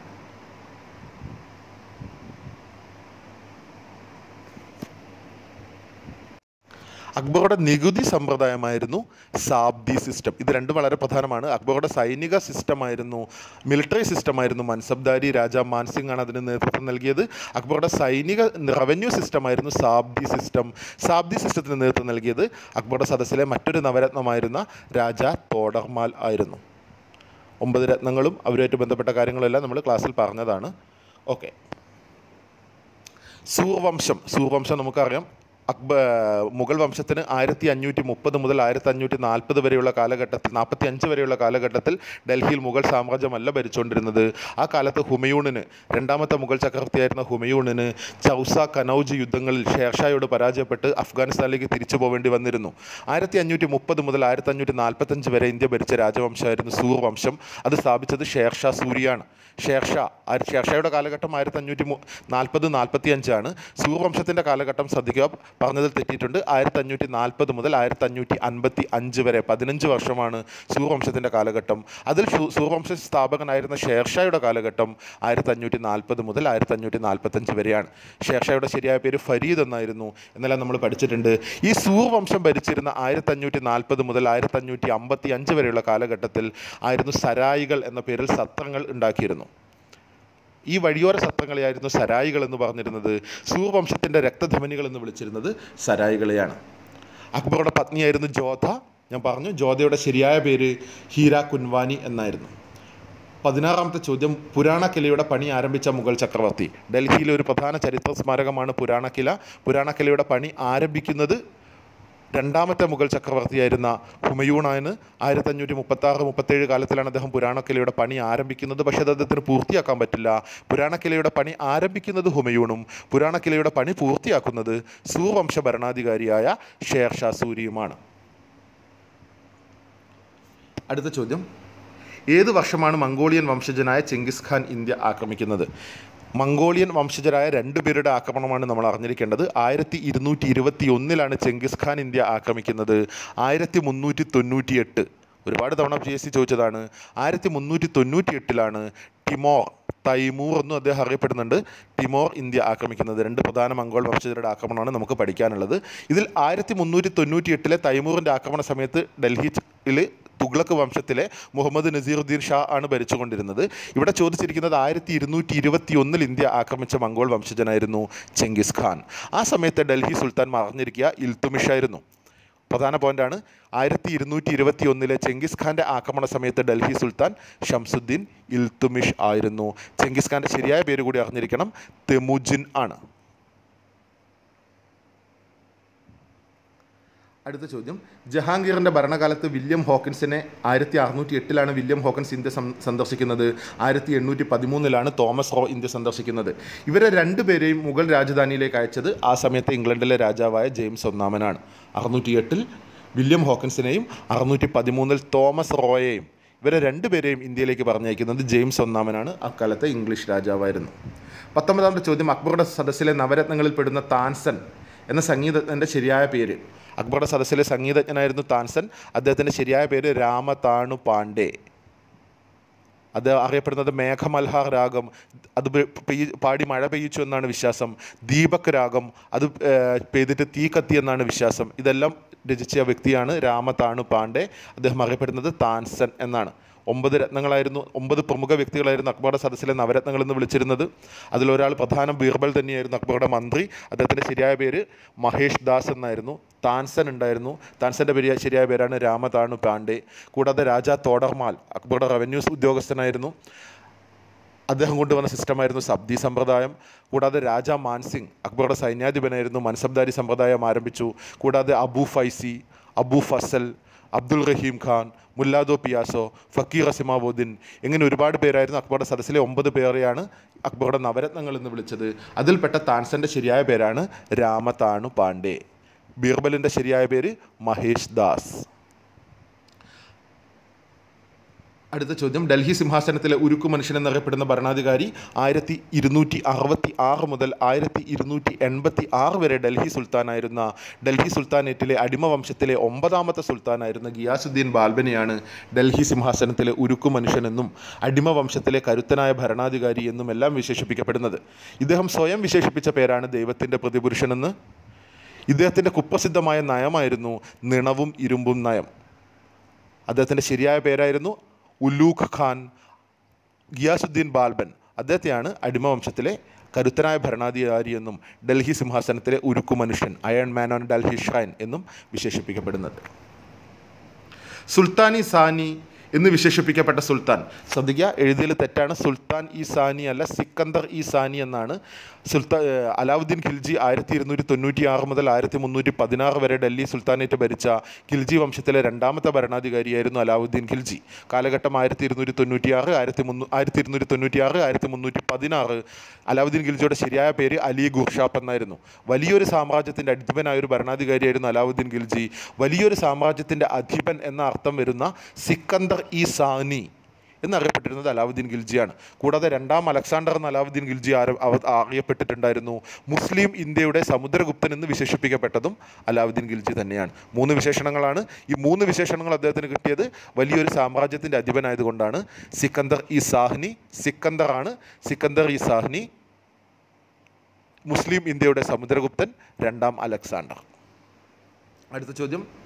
അക്ബറുടെ നികുതി സമ്പ്രദായമായിരുന്നു സാബ്ദി സിസ്റ്റം ഇത് രണ്ടും വളരെ പ്രധാനമാണ്. അക്ബറുടെ സൈനിക സിസ്റ്റമായിരുന്നു മിലിറ്ററി സിസ്റ്റമായിരുന്നു മൻസബ്ദാരി രാജ മാൻസിംഗ് ആണ് അതിന് നേതൃത്വം നൽകിയത്. അക്ബറുടെ സൈനിക റവന്യൂ സിസ്റ്റമായിരുന്നു സാബ്ദി സിസ്റ്റം സാബ്ദി സിസ്റ്റത്തിന് നേതൃത്വം നൽകിയത് അക്ബറുടെ സദസ്സിലെ മറ്റൊരു നവരത്നമായിരുന്ന രാജ തോഡർമാൽ ആയിരുന്നു. ഒമ്പത് രത്നങ്ങളും അവരുമായിട്ട് ബന്ധപ്പെട്ട കാര്യങ്ങളെല്ലാം നമ്മൾ ക്ലാസ്സിൽ പറഞ്ഞതാണ്. ഓക്കെ സൂർവംശം. സൂർവംശം നമുക്കറിയാം. അക്ബ മുഗൾ വംശത്തിന് ആയിരത്തി അഞ്ഞൂറ്റി മുപ്പത് മുതൽ ആയിരത്തി അഞ്ഞൂറ്റി നാൽപ്പത് വരെയുള്ള കാലഘട്ടത്തിൽ നാൽപ്പത്തി അഞ്ച് വരെയുള്ള കാലഘട്ടത്തിൽ ഡൽഹിയിൽ മുഗൾ സാമ്രാജ്യമല്ല ഭരിച്ചുകൊണ്ടിരുന്നത്. ആ കാലത്ത് ഹുമയൂണിന് രണ്ടാമത്തെ മുഗൾ ചക്രവർത്തിയായിരുന്ന ഹുമയൂണിന് ചൗസ കനൌജ് യുദ്ധങ്ങളിൽ ഷേർഷായോട് പരാജയപ്പെട്ട് അഫ്ഗാനിസ്ഥാനിലേക്ക് തിരിച്ചു പോവേണ്ടി വന്നിരുന്നു. ആയിരത്തി അഞ്ഞൂറ്റി മുപ്പത് മുതൽ ആയിരത്തി അഞ്ഞൂറ്റി നാൽപ്പത്തഞ്ച് വരെ ഇന്ത്യ ഭരിച്ച രാജവംശമായിരുന്നു സൂർ വംശം. അത് സ്ഥാപിച്ചത് ഷേർഷാ സൂരിയാണ്. ഷേർഷാ ഷേർഷായുടെ കാലഘട്ടം ആയിരത്തി അഞ്ഞൂറ്റി മു നാൽപ്പത് നാൽപ്പത്തി അഞ്ചാണ് സൂർവംശത്തിന്റെ കാലഘട്ടം ശ്രദ്ധിക്കുക. പറഞ്ഞതിൽ തെറ്റിയിട്ടുണ്ട്. ആയിരത്തി അഞ്ഞൂറ്റി നാൽപ്പത് മുതൽ ആയിരത്തി അഞ്ഞൂറ്റി അൻപത്തി അഞ്ച് വരെ പതിനഞ്ച് വർഷമാണ് സൂർവംശത്തിന്റെ കാലഘട്ടം. അതിൽ സൂർവംശ സ്ഥാപകനായിരുന്ന ഷേർഷായുടെ കാലഘട്ടം ആയിരത്തി അഞ്ഞൂറ്റി നാൽപ്പത് മുതൽ ആയിരത്തി അഞ്ഞൂറ്റി നാൽപ്പത്തഞ്ച് വരെയാണ്. ഷേർഷായുടെ ശരിയായ പേര് ഫരീദ് എന്നായിരുന്നു. എന്നെല്ലാം നമ്മൾ പഠിച്ചിട്ടുണ്ട്. ഈ സൂർവംശം ഭരിച്ചിരുന്ന ആയിരത്തി അഞ്ഞൂറ്റി നാൽപ്പത് മുതൽ ആയിരത്തി അഞ്ഞൂറ്റി അമ്പത്തി അഞ്ച് വരെയുള്ള കാലഘട്ടത്തിൽ ആയിരുന്നു സരായികൾ എന്ന പേരിൽ സത്രങ്ങൾ ഉണ്ടാക്കിയിരുന്നു. ഈ വഴിയോര സത്രങ്ങളെയായിരുന്നു സരായികൾ എന്ന് പറഞ്ഞിരുന്നത്. സൂർവംശത്തിന്റെ രക്തധമനികൾ എന്ന് വിളിച്ചിരുന്നത് സരായികളെയാണ്. അക്ബറുടെ പത്നിയായിരുന്നു ജോധ. ഞാൻ പറഞ്ഞു ജോധയുടെ ശരിയായ പേര് ഹീര കുൻവാനി എന്നായിരുന്നു. പതിനാറാമത്തെ ചോദ്യം പുരാണക്കിലയുടെ പണി ആരംഭിച്ച മുഗൾ ചക്രവർത്തി. ഡൽഹിയിലെ ഒരു പ്രധാന ചരിത്ര സ്മാരകമാണ് പുരാണക്കില പുരാണക്കിലയുടെ പണി ആരംഭിക്കുന്നത് രണ്ടാമത്തെ മുഗൾ ചക്രവർത്തിയായിരുന്ന ഹുമയൂണാണ് ആയിരത്തി അഞ്ഞൂറ്റി മുപ്പത്തി ആറ് മുപ്പത്തേഴ് കാലത്തിലാണ് അദ്ദേഹം പുരാണക്കിലയുടെ പണി ആരംഭിക്കുന്നത്. പക്ഷേ അത് അദ്ദേഹത്തിന് പൂർത്തിയാക്കാൻ പറ്റില്ല. പുരാണക്കിലയുടെ പണി ആരംഭിക്കുന്നത് ഹുമയൂണും പുരാണക്കിലയുടെ പണി പൂർത്തിയാക്കുന്നത് സൂവംശ ഭരണാധികാരിയായ ഷേർഷാ സൂരിയുമാണ് അടുത്ത ചോദ്യം. ഏത് വർഷമാണ് മംഗോളിയൻ വംശജനായ ചെങ്കിസ് ഖാൻ ഇന്ത്യ ആക്രമിക്കുന്നത്? മംഗോളിയൻ വംശജരായ രണ്ടുപേരുടെ ആക്രമണമാണ് നമ്മൾ അറിഞ്ഞിരിക്കേണ്ടത്. ആയിരത്തി ഇരുന്നൂറ്റി ഇരുപത്തി ഒന്നിലാണ് ചെങ്കിസ് ഖാൻ ഇന്ത്യ ആക്രമിക്കുന്നത്. ആയിരത്തി മുന്നൂറ്റി തൊണ്ണൂറ്റി എട്ട് ഒരുപാട് തവണ പി എസ് സി ചോദിച്ചതാണ്. ആയിരത്തി മുന്നൂറ്റി തൊണ്ണൂറ്റി എട്ടിലാണ് ടിമോർ തൈമൂർ എന്നും അദ്ദേഹം അറിയപ്പെടുന്നുണ്ട്. ടിമോർ ഇന്ത്യ ആക്രമിക്കുന്നത്. രണ്ട് പ്രധാന മംഗോൾ വംശജരുടെ ആക്രമണമാണ് നമുക്ക് പഠിക്കാനുള്ളത്. ഇതിൽ ആയിരത്തി മുന്നൂറ്റി തൊണ്ണൂറ്റി എട്ടിലെ തൈമൂറിന്റെ ആക്രമണ സമയത്ത് ഡൽഹിയിൽ തുഗ്ലക്ക് വംശത്തിലെ മുഹമ്മദ് നസീറുദ്ദീൻ ഷാ ആണ് ഭരിച്ചുകൊണ്ടിരുന്നത്. ഇവിടെ ചോദിച്ചിരിക്കുന്നത് ആയിരത്തി ഇരുന്നൂറ്റി ഇരുപത്തി ഒന്നിൽ ഇന്ത്യ ആക്രമിച്ച മംഗോൾ വംശജനായിരുന്നു ചെങ്കിസ് ഖാൻ. ആ സമയത്ത് ഡൽഹി സുൽത്താൻ മറഞ്ഞിരിക്കുക ഇൽത്തുമിഷ് ആയിരുന്നു പ്രധാന പോയിന്റാണ് ആയിരത്തി ഇരുന്നൂറ്റി ഇരുപത്തി ഒന്നിലെ ചെങ്കിസ് ഖാന്റെ ആക്രമണ സമയത്ത് ഡൽഹി സുൽത്താൻ ഷംസുദ്ദീൻ ഇൽത്തുമിഷ് ആയിരുന്നു. ചെങ്കിസ് ഖാന്റെ ശരിയായ പേര് കൂടി അറിഞ്ഞിരിക്കണം. തെമുജിൻ ആണ്. അടുത്ത ചോദ്യം. ജഹാംഗീറിന്റെ ഭരണകാലത്ത് വില്യം ഹോക്കിൻസിനെ ആയിരത്തി അറുന്നൂറ്റി എട്ടിലാണ് വില്യം ഹോക്കിൻസ് ഇന്ത്യ സന്ദർശിക്കുന്നത്. ആയിരത്തി എണ്ണൂറ്റി പതിമൂന്നിലാണ് തോമസ് റോ ഇന്ത്യ സന്ദർശിക്കുന്നത്. ഇവരെ രണ്ടുപേരെയും മുഗൾ രാജധാനിയിലേക്ക് അയച്ചത് ആ സമയത്ത് ഇംഗ്ലണ്ടിലെ രാജാവായ ജെയിംസ് ഒന്നാമനാണ്. അറുന്നൂറ്റി എട്ടിൽ വില്യം ഹോക്കിൻസിനെയും അറുന്നൂറ്റി പതിമൂന്നിൽ തോമസ് റോയെയും ഇവരെ രണ്ടുപേരെയും ഇന്ത്യയിലേക്ക് പറഞ്ഞയക്കുന്നത് ജെയിംസ് ഒന്നാമനാണ്. അക്കാലത്തെ ഇംഗ്ലീഷ് രാജാവായിരുന്നു. പത്തൊമ്പതാമത്തെ ചോദ്യം. അക്ബറുടെ സദസ്സിലെ നവരത്നങ്ങളിൽ പെടുന്ന താൻസൻ എന്ന സംഗീതജ്ഞന്റെ ശരിയായ പേര്. അക്ബറുടെ സദസ്സിലെ സംഗീതജ്ഞനായിരുന്നു താൻസൻ അദ്ദേഹത്തിന്റെ ശരിയായ പേര് രാമതാണു പാണ്ഡെ. അത് അറിയപ്പെടുന്നത് മേഘമൽഹാർ രാഗം. അത് പാടി മഴ പെയ്യിച്ചു എന്നാണ് വിശ്വാസം. ദീപക് രാഗം. അത് പെയ്തിട്ട് തീ കത്തി എന്നാണ് വിശ്വാസം. ഇതെല്ലാം രചിച്ച വ്യക്തിയാണ് രാമതാണു പാണ്ഡെ. അദ്ദേഹം അറിയപ്പെടുന്നത് താൻസൻ എന്നാണ്. ഒമ്പത് രത്നങ്ങളായിരുന്നു ഒമ്പത് പ്രമുഖ വ്യക്തികളായിരുന്നു അക്ബറുടെ സദസ്സിലെ നവരത്നങ്ങൾ എന്ന് വിളിച്ചിരുന്നത്. അതിലൊരാൾ പ്രധാനം ബീർബൽ തന്നെയായിരുന്നു അക്ബറുടെ മന്ത്രി. അദ്ദേഹത്തിന്റെ ശരിയായ പേര് മഹേഷ് ദാസ് എന്നായിരുന്നു. താൻസൻ ഉണ്ടായിരുന്നു. താൻസന്റെ പേര് ശരിയായ പേരാണ് രാമതാണു പാണ്ഡെ. കൂടാതെ രാജ തോടർമാൽ അക്ബറുടെ റവന്യൂ ഉദ്യോഗസ്ഥനായിരുന്നു. അദ്ദേഹം കൊണ്ടുവന്ന സിസ്റ്റമായിരുന്നു സബ്ദി സമ്പ്രദായം. കൂടാതെ രാജ മാൻസിംഗ് അക്ബറുടെ സൈന്യാധിപനായിരുന്നു. മൻസബ്ദാരി സമ്പ്രദായം ആരംഭിച്ചു. കൂടാതെ അബു ഫൈസി അബു ഫസൽ അബ്ദുൾ റഹീം ഖാൻ മുല്ലാദോ പിയാസോ ഫക്കീർ അസിമാവുദ്ദീൻ ഇങ്ങനെ ഒരുപാട് പേരായിരുന്നു അക്ബറുടെ സദസ്സിലെ ഒമ്പത് പേരെയാണ് അക്ബറുടെ നവരത്നങ്ങൾ എന്ന് വിളിച്ചത്. അതിൽപ്പെട്ട താൻസന്റെ ശരിയായ പേരാണ് രാമതാണു പാണ്ഡെ. ബീർബലിന്റെ ശരിയായ പേര് മഹേഷ് ദാസ്. അടുത്ത ചോദ്യം. ഡൽഹി സിംഹാസനത്തിലെ ഉരുക്കു മനുഷ്യൻ എന്നറിയപ്പെടുന്ന ഭരണാധികാരി ആയിരത്തി ഇരുന്നൂറ്റി അറുപത്തി ആറ് മുതൽ ആയിരത്തി ഇരുന്നൂറ്റി എൺപത്തി ആറ് വരെ ഡൽഹി സുൽത്താനായിരുന്ന ഡൽഹി സുൽത്താനേറ്റിലെ അടിമ വംശത്തിലെ ഒമ്പതാമത്തെ സുൽത്താനായിരുന്ന ഗിയാസുദ്ദീൻ ബാൽബനെയാണ് ഡൽഹി സിംഹാസനത്തിലെ ഉരുക്കു മനുഷ്യനെന്നും അടിമ വംശത്തിലെ കരുത്തനായ ഭരണാധികാരി എന്നും എല്ലാം വിശേഷിപ്പിക്കപ്പെടുന്നത്. ഇദ്ദേഹം സ്വയം വിശേഷിപ്പിച്ച പേരാണ് ദൈവത്തിന്റെ പ്രതിപുരുഷനെന്ന്. ഇദ്ദേഹത്തിന്റെ കുപ്രസിദ്ധമായ നയമായിരുന്നു നിണവും ഇരുമ്പും നയം. അദ്ദേഹത്തിന്റെ ശരിയായ പേരായിരുന്നു ഉലൂഖ് ഖാൻ ഗിയാസുദ്ദീൻ ബാൽബൻ അദ്ദേഹത്തെയാണ് അടിമവംശത്തിലെ കരുത്തനായ ഭരണാധികാരി എന്നും ഡൽഹി സിംഹാസനത്തിലെ ഉരുക്കു മനുഷ്യൻ iron man on Delhi shrine എന്നും വിശേഷിപ്പിക്കപ്പെടുന്നത്. സുൽത്താനി സാനി എന്ന് വിശേഷിപ്പിക്കപ്പെട്ട സുൽത്താൻ. ശ്രദ്ധിക്കുക എഴുതിയിൽ തെറ്റാണ്. സുൽത്താൻ ഇ സാനി അല്ല സിക്കന്ദർ ഇ സാനി എന്നാണ്. സുൽത്താൻ അലാവുദ്ദീൻ ഖിൽജി ആയിരത്തി ഇരുന്നൂറ്റി തൊണ്ണൂറ്റി ആറ് മുതൽ ആയിരത്തി മുന്നൂറ്റി പതിനാറ് വരെ ഡൽഹി സുൽത്താനേറ്റ് ഭരിച്ച ഖിൽജി വംശത്തിലെ രണ്ടാമത്തെ ഭരണാധികാരിയായിരുന്നു അലാവുദ്ദീൻ ഖിൽജി. കാലഘട്ടം ആയിരത്തി ഇരുന്നൂറ്റി തൊണ്ണൂറ്റി ആറ് ആയിരത്തി മുന്നൂ ആയിരത്തി ഇരുന്നൂറ്റി തൊണ്ണൂറ്റി ആറ് ആയിരത്തി മുന്നൂറ്റി പതിനാറ് അലാവുദ്ദീൻ ഖിൽജിയുടെ ശരിയായ പേര് അലി ഗുർഷാപ്പ് എന്നായിരുന്നു. വലിയൊരു സാമ്രാജ്യത്തിന്റെ അധിപനായ ഒരു ഭരണാധികാരിയായിരുന്നു അലാവുദ്ദീൻ ഖിൽജി. വലിയൊരു സാമ്രാജ്യത്തിന്റെ അധിപൻ എന്ന അർത്ഥം വരുന്ന സിക്കന്ദർ ഇ സാനി എന്നറിയപ്പെട്ടിരുന്നത് അലാവുദ്ദീൻ ഖിൽജിയാണ്. കൂടാതെ രണ്ടാം അലക്സാണ്ടർ എന്ന അലാവുദ്ദീൻ ഖിൽജി അറിയപ്പെട്ടിട്ടുണ്ടായിരുന്നു. മുസ്ലിം ഇന്ത്യയുടെ സമുദ്രഗുപ്തൻ എന്ന് വിശേഷിപ്പിക്കപ്പെട്ടതും അലാവുദ്ദീൻ ഖിൽജി തന്നെയാണ്. മൂന്ന് വിശേഷണങ്ങളാണ്. ഈ മൂന്ന് വിശേഷണങ്ങൾ അദ്ദേഹത്തിന് കിട്ടിയത് വലിയൊരു സാമ്രാജ്യത്തിന്റെ അധിപനായതുകൊണ്ടാണ്. സിക്കന്ദർ ഇ സാഹ്നി സിക്കന്ദറാണ് സിക്കന്ദർ ഇ സാഹ്നി മുസ്ലിം ഇന്ത്യയുടെ സമുദ്രഗുപ്തൻ രണ്ടാം അലക്സാണ്ടർ. അടുത്ത ചോദ്യം.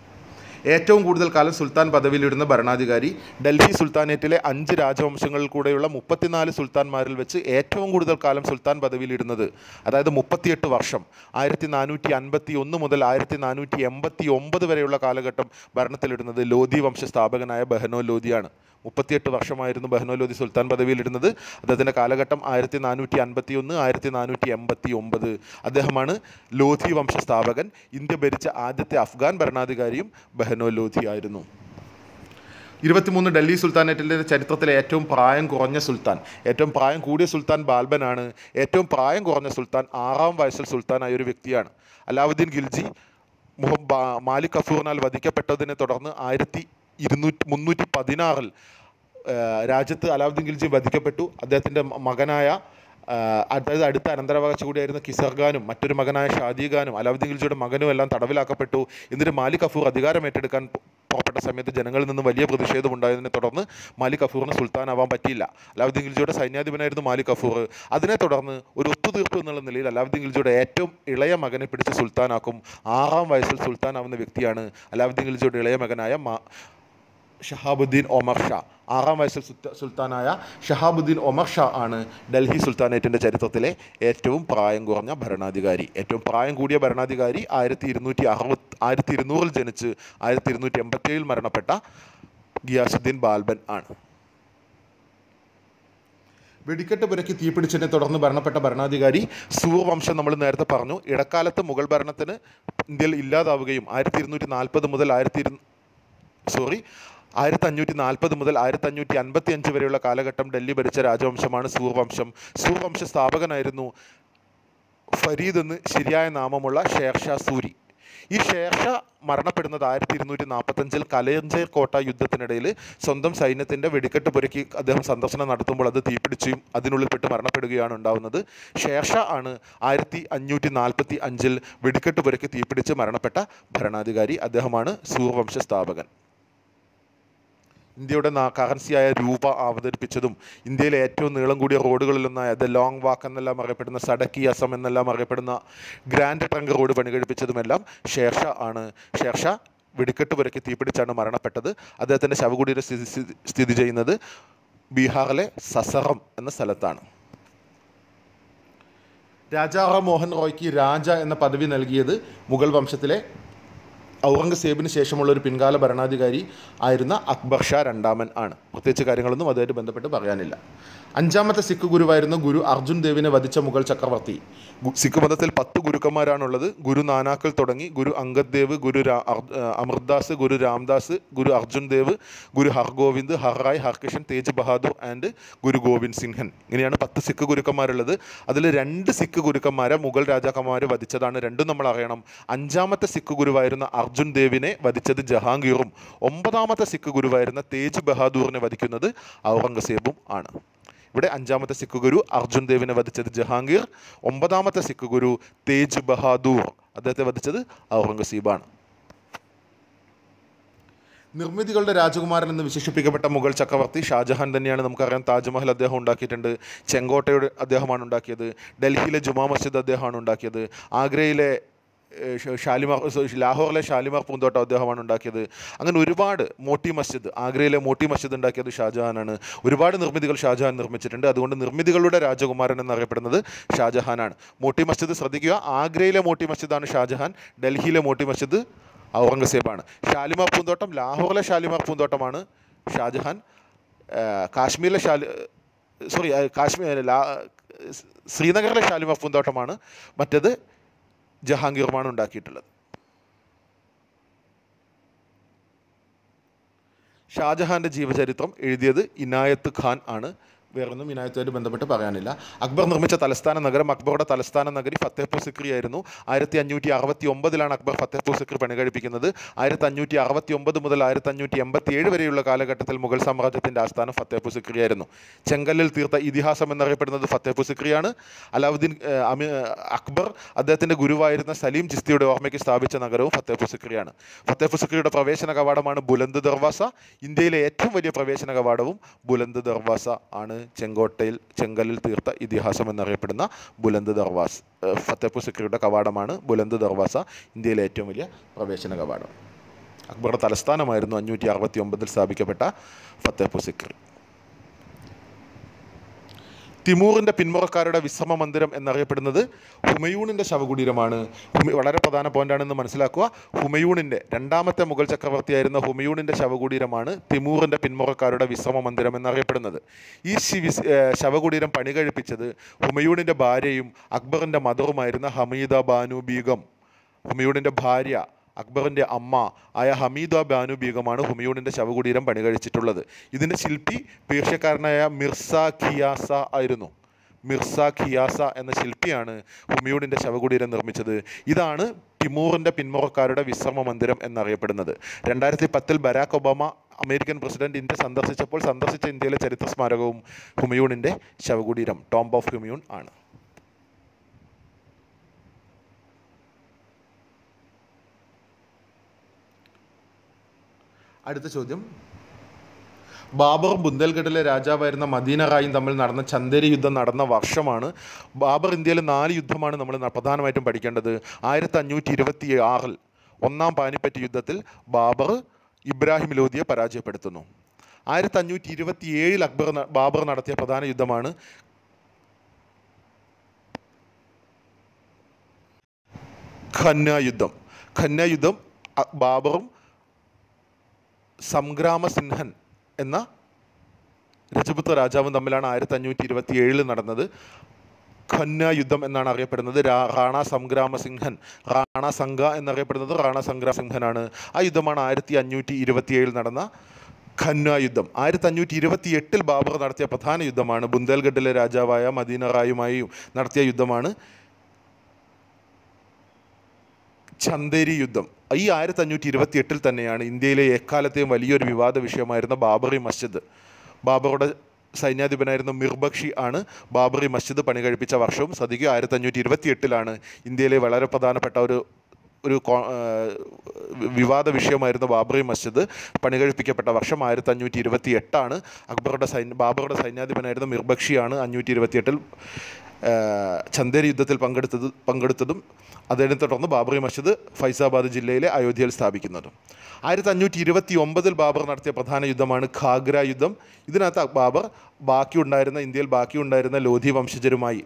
ഏറ്റവും കൂടുതൽ കാലം സുൽത്താൻ പദവിയിലിടുന്ന ഭരണാധികാരി ഡൽഹി സുൽത്താനേറ്റിലെ അഞ്ച് രാജവംശങ്ങളിൽ കൂടെയുള്ള മുപ്പത്തിനാല് സുൽത്താൻമാരിൽ വെച്ച് ഏറ്റവും കൂടുതൽ കാലം സുൽത്താൻ പദവിയിലിടുന്നത് അതായത് മുപ്പത്തിയെട്ട് വർഷം ആയിരത്തി നാനൂറ്റി അൻപത്തി ഒന്ന് മുതൽ ആയിരത്തി നാനൂറ്റി എൺപത്തി ഒമ്പത് വരെയുള്ള കാലഘട്ടം ഭരണത്തിലിടുന്നത് ലോധി വംശ സ്ഥാപകനായ ബഹനോ ലോധിയാണ്. മുപ്പത്തിയെട്ട് വർഷമായിരുന്നു ബഹനോ ലോധി സുൽത്താൻ പദവിയിലിടുന്നത് അദ്ദേഹത്തിന്റെ കാലഘട്ടം ആയിരത്തി നാനൂറ്റി അൻപത്തി ഒന്ന് ആയിരത്തി നാനൂറ്റി എൺപത്തി ഒമ്പത് അദ്ദേഹമാണ് ലോധി വംശസ്ഥാപകൻ. ഇന്ത്യ ഭരിച്ച ആദ്യത്തെ അഫ്ഗാൻ ഭരണാധികാരിയും ബഹ്നോ ലോധി ആയിരുന്നു. ഇരുപത്തിമൂന്ന് ഡൽഹി സുൽത്താനേറ്റിന്റെ ചരിത്രത്തിലെ ഏറ്റവും പ്രായം കുറഞ്ഞ സുൽത്താൻ. ഏറ്റവും പ്രായം കൂടിയ സുൽത്താൻ ബാൽബനാണ്. ഏറ്റവും പ്രായം കുറഞ്ഞ സുൽത്താൻ ആറാം വയസ്സിൽ സുൽത്താനായ ഒരു വ്യക്തിയാണ്. അലാവുദ്ദീൻ ഗിൽജി മാലിക് കഫൂറിനാൽ വധിക്കപ്പെട്ടതിനെ തുടർന്ന് ആയിരത്തി ഇരുന്നൂറ്റി മുന്നൂറ്റി പതിനാറിൽ രാജ്യത്ത് അലാവുദ്ദീൻ ഖിൽജി വധിക്കപ്പെട്ടു. അദ്ദേഹത്തിന്റെ മകനായ അതായത് അടുത്ത അനന്തരാവകാശി കൂടിയായിരുന്ന കിസർ ഖാനും മറ്റൊരു മകനായ ഷാദി ഖാനും അലാവുദ്ദീൻ ഖിൽജിയുടെ മകനും എല്ലാം തടവിലാക്കപ്പെട്ടു. എന്നിട്ട് മാലിക് കഫൂർ അധികാരം ഏറ്റെടുക്കാൻ പുറപ്പെട്ട സമയത്ത് ജനങ്ങളിൽ നിന്ന് വലിയ പ്രതിഷേധം ഉണ്ടായതിനെ തുടർന്ന് മാലിക് കഫൂറിന് സുൽത്താനാവാൻ പറ്റിയില്ല. അലാവുദ്ദീൻ ഖിൽജിയുടെ സൈന്യാധിപനായിരുന്നു മാലിക് കഫൂർ. അതിനെ തുടർന്ന് ഒരു ഒത്തുതീർപ്പ് എന്നുള്ള നിലയിൽ അലാവുദ്ദീൻ ഖിൽജിയുടെ ഏറ്റവും ഇളയ മകനെ പിടിച്ച് സുൽത്താനാക്കും. ആറാം വയസ്സിൽ സുൽത്താനാവുന്ന വ്യക്തിയാണ് അലാവുദ്ദീൻ ഖിൽജിയുടെ ഇളയ മകനായ ഷഹാബുദ്ദീൻ ഒമർ ഷാ. ആറാം വയസ്സിൽ സുൽത്താനായ ഷഹാബുദ്ദീൻ ഒമർ ഷാ ആണ് ഡൽഹി സുൽത്താനേറ്റിന്റെ ചരിത്രത്തിലെ ഏറ്റവും പ്രായം കുറഞ്ഞ ഭരണാധികാരി. ഏറ്റവും പ്രായം കൂടിയ ഭരണാധികാരി ആയിരത്തി ഇരുന്നൂറ്റി അറുപത് ആയിരത്തി ഇരുന്നൂറിൽ ജനിച്ച് ആയിരത്തി ഇരുന്നൂറ്റി എൺപത്തേഴിൽ മരണപ്പെട്ട ഗിയാസുദ്ദീൻ ബാൽബൻ ആണ്. വെടിക്കെട്ട് പുരക്കി തീപിടിച്ചതിനെ തുടർന്ന് ഭരണപ്പെട്ട ഭരണാധികാരി സൂർ വംശം നമ്മൾ നേരത്തെ പറഞ്ഞു. ഇടക്കാലത്ത് മുഗൾ ഭരണത്തിന് ഇന്ത്യയിൽ ഇല്ലാതാവുകയും ആയിരത്തി ഇരുന്നൂറ്റി നാൽപ്പത് മുതൽ ആയിരത്തി സോറി ആയിരത്തി അഞ്ഞൂറ്റി നാൽപ്പത് മുതൽ ആയിരത്തി അഞ്ഞൂറ്റി അൻപത്തി അഞ്ച് വരെയുള്ള കാലഘട്ടം ഡൽഹി ഭരിച്ച രാജവംശമാണ് സൂർവംശം സൂർവംശ സ്ഥാപകനായിരുന്നു ഫരീദ് എന്ന് ശരിയായ നാമമുള്ള ഷേർഷാ സൂരി. ഈ ഷേർഷാ മരണപ്പെടുന്നത് ആയിരത്തി ഇരുന്നൂറ്റി നാൽപ്പത്തഞ്ചിൽ കലയഞ്ചേർ കോട്ട യുദ്ധത്തിനിടയിൽ സ്വന്തം സൈന്യത്തിന്റെ വെടിക്കെട്ട് പുരക്കി അദ്ദേഹം സന്ദർശനം നടത്തുമ്പോൾ അത് തീപിടിച്ചും അതിനുള്ളിൽപ്പെട്ട് മരണപ്പെടുകയാണ് ഉണ്ടാവുന്നത്. ഷേർഷാ ആണ് ആയിരത്തി അഞ്ഞൂറ്റി നാൽപ്പത്തി അഞ്ചിൽ വെടിക്കെട്ട് പുരക്കി തീപിടിച്ച് മരണപ്പെട്ട ഭരണാധികാരി. അദ്ദേഹമാണ് സൂർവംശ സ്ഥാപകൻ. ഇന്ത്യയുടെ കറൻസിയായ രൂപ അവതരിപ്പിച്ചതും ഇന്ത്യയിലെ ഏറ്റവും നീളം കൂടിയ റോഡുകളിലൊന്നായ ദ ലോങ് വാക്ക് എന്നെല്ലാം അറിയപ്പെടുന്ന സടക്കി അസം എന്നെല്ലാം അറിയപ്പെടുന്ന ഗ്രാൻഡ് ട്രങ്ക് റോഡ് പണികഴിപ്പിച്ചതുമെല്ലാം ഷേർഷാ ആണ്. ഷേർഷാ വെടിക്കെട്ട് പുരക്കി തീപിടിച്ചാണ് മരണപ്പെട്ടത്. അദ്ദേഹത്തിന്റെ ശവകുടീരം സ്ഥിതി- സ്ഥിതി ചെയ്യുന്നത് ബീഹാറിലെ സസറം എന്ന സ്ഥലത്താണ്. രാജാറാം മോഹൻ റോയ്ക്ക് രാജ എന്ന പദവി നൽകിയത് മുഗൾ വംശത്തിലെ ഔറംഗസേബിന് ശേഷമുള്ള ഒരു പിൻകാല ഭരണാധികാരി ആയിരുന്ന അക്ബർ ഷാ രണ്ടാമൻ ആണ്. പ്രത്യേകിച്ച് കാര്യങ്ങളൊന്നും അതുമായിട്ട് ബന്ധപ്പെട്ട് പറയാനില്ല. അഞ്ചാമത്തെ സിഖ് ഗുരുവായിരുന്നു ഗുരു അർജുൻ ദേവിനെ വധിച്ച മുഗൾ ചക്രവർത്തി. സിഖ് മതത്തിൽ പത്ത് ഗുരുക്കന്മാരാണുള്ളത്. ഗുരു നാനാക്കൾ തുടങ്ങി. ഗുരു അംഗദ് ദേവ് ഗുരു അമൃത്ദാസ് ഗുരു രാംദാസ് ഗുരു അർജുൻ ദേവ് ഗുരു ഹർഗോവിന്ദ് ഹർറായ് ഹർകിഷൻ തേജ് ബഹാദൂർ ആൻഡ് ഗുരു ഗോവിന്ദ് സിംഹൻ ഇങ്ങനെയാണ് പത്ത് സിഖ് ഗുരുക്കന്മാരുള്ളത്. അതിൽ രണ്ട് സിഖ് ഗുരുക്കന്മാരെ മുഗൾ രാജാക്കന്മാർ വധിച്ചതാണ്. രണ്ടും നമ്മൾ അറിയണം. അഞ്ചാമത്തെ സിഖ് ഗുരുവായിരുന്ന അർജുൻ ദേവിനെ വധിച്ചത് ജഹാംഗീറും. ഒമ്പതാമത്തെ സിഖ് ഗുരുവായിരുന്ന തേജ് ബഹാദൂറിനെ വധിക്കുന്നത് ഔറംഗസേബും ആണ്. ഇവിടെ അഞ്ചാമത്തെ സിഖ് ഗുരു അർജുൻ ദേവിനെ വധിച്ചത് ജഹാംഗീർ. ഒമ്പതാമത്തെ സിഖ് ഗുരു തേജ് ബഹാദൂർ. അദ്ദേഹത്തെ വധിച്ചത് ഔറംഗസീബാണ്. നിർമ്മിതികളുടെ രാജകുമാരൻ എന്ന് വിശേഷിപ്പിക്കപ്പെട്ട മുഗൾ ചക്രവർത്തി ഷാജഹാൻ തന്നെയാണ് നമുക്കറിയാം. താജ്മഹൽ അദ്ദേഹം ഉണ്ടാക്കിയിട്ടുണ്ട്. ചെങ്കോട്ടയുടെ അദ്ദേഹമാണ് ഉണ്ടാക്കിയത്. ഡൽഹിയിലെ ജുമാ മസ്ജിദ് അദ്ദേഹമാണ് ഉണ്ടാക്കിയത്. ആഗ്രയിലെ ഷാലിമാർ ലാഹോറിലെ ഷാലിമാർ പൂന്തോട്ടം അദ്ദേഹമാണ് ഉണ്ടാക്കിയത്. അങ്ങനെ ഒരുപാട് മോട്ടി മസ്ജിദ് ആഗ്രയിലെ മോട്ടി മസ്ജിദ് ഉണ്ടാക്കിയത് ഷാജഹാനാണ്. ഒരുപാട് നിർമ്മിതികൾ ഷാജഹാൻ നിർമ്മിച്ചിട്ടുണ്ട്. അതുകൊണ്ട് നിർമ്മിതികളുടെ രാജകുമാരൻ എന്നറിയപ്പെടുന്നത് ഷാജഹാനാണ്. മോട്ടി മസ്ജിദ് ശ്രദ്ധിക്കുക. ആഗ്രയിലെ മോട്ടി മസ്ജിദാണ് ഷാജഹാൻ. ഡൽഹിയിലെ മോട്ടി മസ്ജിദ് ഔറംഗസേബാണ്. ഷാലിമാർ പൂന്തോട്ടം ലാഹോറിലെ ഷാലിമാർ പൂന്തോട്ടമാണ് ഷാജഹാൻ. കാശ്മീരിലെ ഷാലി സോറി കാശ്മീർ ശ്രീനഗറിലെ ഷാലിമാർ പൂന്തോട്ടമാണ്. മറ്റേത് ജഹാംഗീറുമാണ് ഉണ്ടാക്കിയിട്ടുള്ളത്. ഷാജഹാന്റെ ജീവചരിത്രം എഴുതിയത് ഇനായത്ത് ഖാൻ ആണ്. വേറൊന്നും ഇനായത്തുമായിട്ട് ബന്ധപ്പെട്ട് പറയാനില്ല. അക്ബർ നിർമ്മിച്ച തലസ്ഥാന നഗരം അക്ബറുടെ തലസ്ഥാന നഗരി ഫത്തേപ്പൂർ സിക്രി ആയിരുന്നു. ആയിരത്തി അഞ്ഞൂറ്റി അറുപത്തി ഒമ്പതിലാണ് അക്ബർ ഫത്തേപ്പൂർ സിക്രി പണികഴിപ്പിക്കുന്നത്. ആയിരത്തി അഞ്ഞൂറ്റി അറുപത്തി ഒമ്പത് മുതൽ ആയിരത്തി അഞ്ഞൂറ്റി എൺപത്തി ഏഴ് വരെയുള്ള കാലഘട്ടത്തിൽ മുഗൾ സാമ്രാജ്യത്തിന്റെ ആസ്ഥാനം ഫത്തേപ്പൂർ സിക്രി ആയിരുന്നു. ചെങ്കല്ലിൽ തീർത്ത ഇതിഹാസം എന്നറിയപ്പെടുന്നത് ഫത്തേപ്പൂർ സിക്രിയാണ്. അലാവുദ്ദീൻ അമി അക്ബർ അദ്ദേഹത്തിന്റെ ഗുരുവായിരുന്ന സലീം ചിസ്തിയുടെ ഓർമ്മയ്ക്ക് സ്ഥാപിച്ച നഗരവും ഫത്തേപ്പൂർ സിക്രിയാണ്. ഫത്തേപ്പൂർ സിക്രിയുടെ പ്രവേശന കവാടമാണ് ബുലന്ദ് ദർവാസ. ഇന്ത്യയിലെ ഏറ്റവും വലിയ പ്രവേശന കവാടവും ബുലന്ദ് ദർവാസ ആണ്. ചെങ്കോട്ടയിൽ ചെങ്കല്ലിൽ തീർത്ത ഇതിഹാസം എന്നറിയപ്പെടുന്ന ബുലന്ദ് ദർവാസ് ഫത്തേപൂർ സിക്രിയുടെ കവാടമാണ് ബുലന്ദ് ദർവാസ ഇന്ത്യയിലെ ഏറ്റവും വലിയ പ്രവേശന കവാടം. അക്ബറുടെ തലസ്ഥാനമായിരുന്നു അഞ്ഞൂറ്റി അറുപത്തി ഒമ്പതിൽ സ്ഥാപിക്കപ്പെട്ട ഫത്തേപൂർ സിക്രി തിമൂറിന്റെ പിന്മുറക്കാരുടെ വിശ്രമ മന്ദിരം എന്നറിയപ്പെടുന്നത് ഹുമയൂണിന്റെ ശവകുടീരമാണ്. വളരെ പ്രധാന പോയിന്റാണെന്ന് മനസ്സിലാക്കുക. ഹുമയൂണിന്റെ രണ്ടാമത്തെ മുഗൾ ചക്രവർത്തിയായിരുന്ന ഹുമയൂണിന്റെ ശവകുടീരമാണ് തിമൂറിന്റെ പിന്മുറക്കാരുടെ വിശ്രമ മന്ദിരം എന്നറിയപ്പെടുന്നത്. ഈ ശിവി ശവകുടീരം പണി കഴിപ്പിച്ചത് ഹുമയൂണിന്റെ ഭാര്യയും അക്ബറിന്റെ മദറുമായിരുന്ന ഹമീദ ബാനു ബീഗം. ഹുമയൂണിന്റെ ഭാര്യ അക്ബറിന്റെ അമ്മ ആയ ഹമീദ ബാനു ബീഗമാണ് ഹുമയൂണിന്റെ ശവകുടീരം പണികഴിച്ചിട്ടുള്ളത്. ഇതിന്റെ ശില്പി പേർഷ്യക്കാരനായ മിർസ ഖിയാസ ആയിരുന്നു. മിർസ ഖിയാസ എന്ന ശില്പിയാണ് ഹുമയൂണിന്റെ ശവകുടീരം നിർമ്മിച്ചത്. ഇതാണ് ടിമൂറിന്റെ പിന്മുറക്കാരുടെ വിശ്രമ മന്ദിരം എന്നറിയപ്പെടുന്നത്. രണ്ടായിരത്തി പത്തിൽ Barack Obama American president India സന്ദർശിച്ചപ്പോൾ സന്ദർശിച്ച ഇന്ത്യയിലെ ചരിത്ര സ്മാരകവും ഹുമയൂണിന്റെ ശവകുടീരം ടോംബ് ഓഫ് ഹുമയൂൺ ആണ്. അടുത്ത ചോദ്യം. ബാബറും ബുന്ദേൽഖണ്ഡിലെ രാജാവായിരുന്ന മദീന റായും തമ്മിൽ നടന്ന ചന്ദേരി യുദ്ധം നടന്ന വർഷമാണ്. ബാബർ ഇന്ത്യയിലെ നാല് യുദ്ധമാണ് നമ്മൾ പ്രധാനമായിട്ടും പഠിക്കേണ്ടത്. ആയിരത്തി അഞ്ഞൂറ്റി ഇരുപത്തി ആറിൽ ഒന്നാം പാനിപ്പറ്റ് യുദ്ധത്തിൽ ബാബർ ഇബ്രാഹിം ലോധിയെ പരാജയപ്പെടുത്തുന്നു. ആയിരത്തി അഞ്ഞൂറ്റി ഇരുപത്തി ഏഴിൽ അക്ബർ ബാബർ നടത്തിയ പ്രധാന യുദ്ധമാണ് ഖന്ന യുദ്ധം. ഖന്ന യുദ്ധം ബാബറും സംഗ്രാമ സിൻഹൻ എന്ന രജപുത്ര രാജാവും തമ്മിലാണ് ആയിരത്തി അഞ്ഞൂറ്റി ഇരുപത്തി ഏഴിൽ നടന്നത്. ഖന്ന യുദ്ധം എന്നാണ് അറിയപ്പെടുന്നത്. റാണ സംഗ്രാമ സിംഹൻ റാണ സംഘ എന്നറിയപ്പെടുന്നത് റാണ സംഗ്രാമ സിംഹനാണ് ആ യുദ്ധമാണ് ആയിരത്തി അഞ്ഞൂറ്റി ഇരുപത്തി ഏഴിൽ നടന്ന ഖന്ന യുദ്ധം. ആയിരത്തി അഞ്ഞൂറ്റി ഇരുപത്തി എട്ടിൽ ബാബർ നടത്തിയ പ്രധാന യുദ്ധമാണ്. ബുന്ദേൽഗഡിലെ രാജാവായ മദീന റായുമായും നടത്തിയ യുദ്ധമാണ്. ചന്ദേരി യുദ്ധം. ഈ ആയിരത്തി അഞ്ഞൂറ്റി ഇരുപത്തി എട്ടിൽ തന്നെയാണ് ഇന്ത്യയിലെ എക്കാലത്തെയും വലിയൊരു വിവാദ വിഷയമായിരുന്ന ബാബറി മസ്ജിദ്. ബാബറുടെ സൈന്യാധിപനായിരുന്ന മിർബക്ഷി ആണ് ബാബറി മസ്ജിദ് പണി കഴിപ്പിച്ച വർഷവും സദ്യയ്ക്ക് ആയിരത്തി അഞ്ഞൂറ്റി ഇരുപത്തി എട്ടിലാണ് ഇന്ത്യയിലെ വളരെ പ്രധാനപ്പെട്ട ഒരു ഒരു വിവാദ വിഷയമായിരുന്ന ബാബറി മസ്ജിദ് പണി കഴിപ്പിക്കപ്പെട്ട വർഷം ആയിരത്തി അഞ്ഞൂറ്റി ഇരുപത്തി എട്ടാണ് അക്ബറുടെ സൈന്യ ബാബറുടെ സൈന്യാധിപനായിരുന്ന മിർബക്ഷിയാണ് അഞ്ഞൂറ്റി ഇരുപത്തി എട്ടിൽ ചന്ദേരി യുദ്ധത്തിൽ പങ്കെടുത്തത് പങ്കെടുത്തതും അതിനെ തുടർന്ന് ബാബറി മസ്ജിദ് ഫൈസാബാദ് ജില്ലയിലെ അയോധ്യയിൽ സ്ഥാപിക്കുന്നതും. ആയിരത്തി അഞ്ഞൂറ്റി ഇരുപത്തി ഒമ്പതിൽ ബാബർ നടത്തിയ പ്രധാന യുദ്ധമാണ് ഖാഗ്ര യുദ്ധം. ഇതിനകത്ത് ബാബർ ബാക്കിയുണ്ടായിരുന്ന ഇന്ത്യയിൽ ബാക്കിയുണ്ടായിരുന്ന ലോധി വംശജരുമായി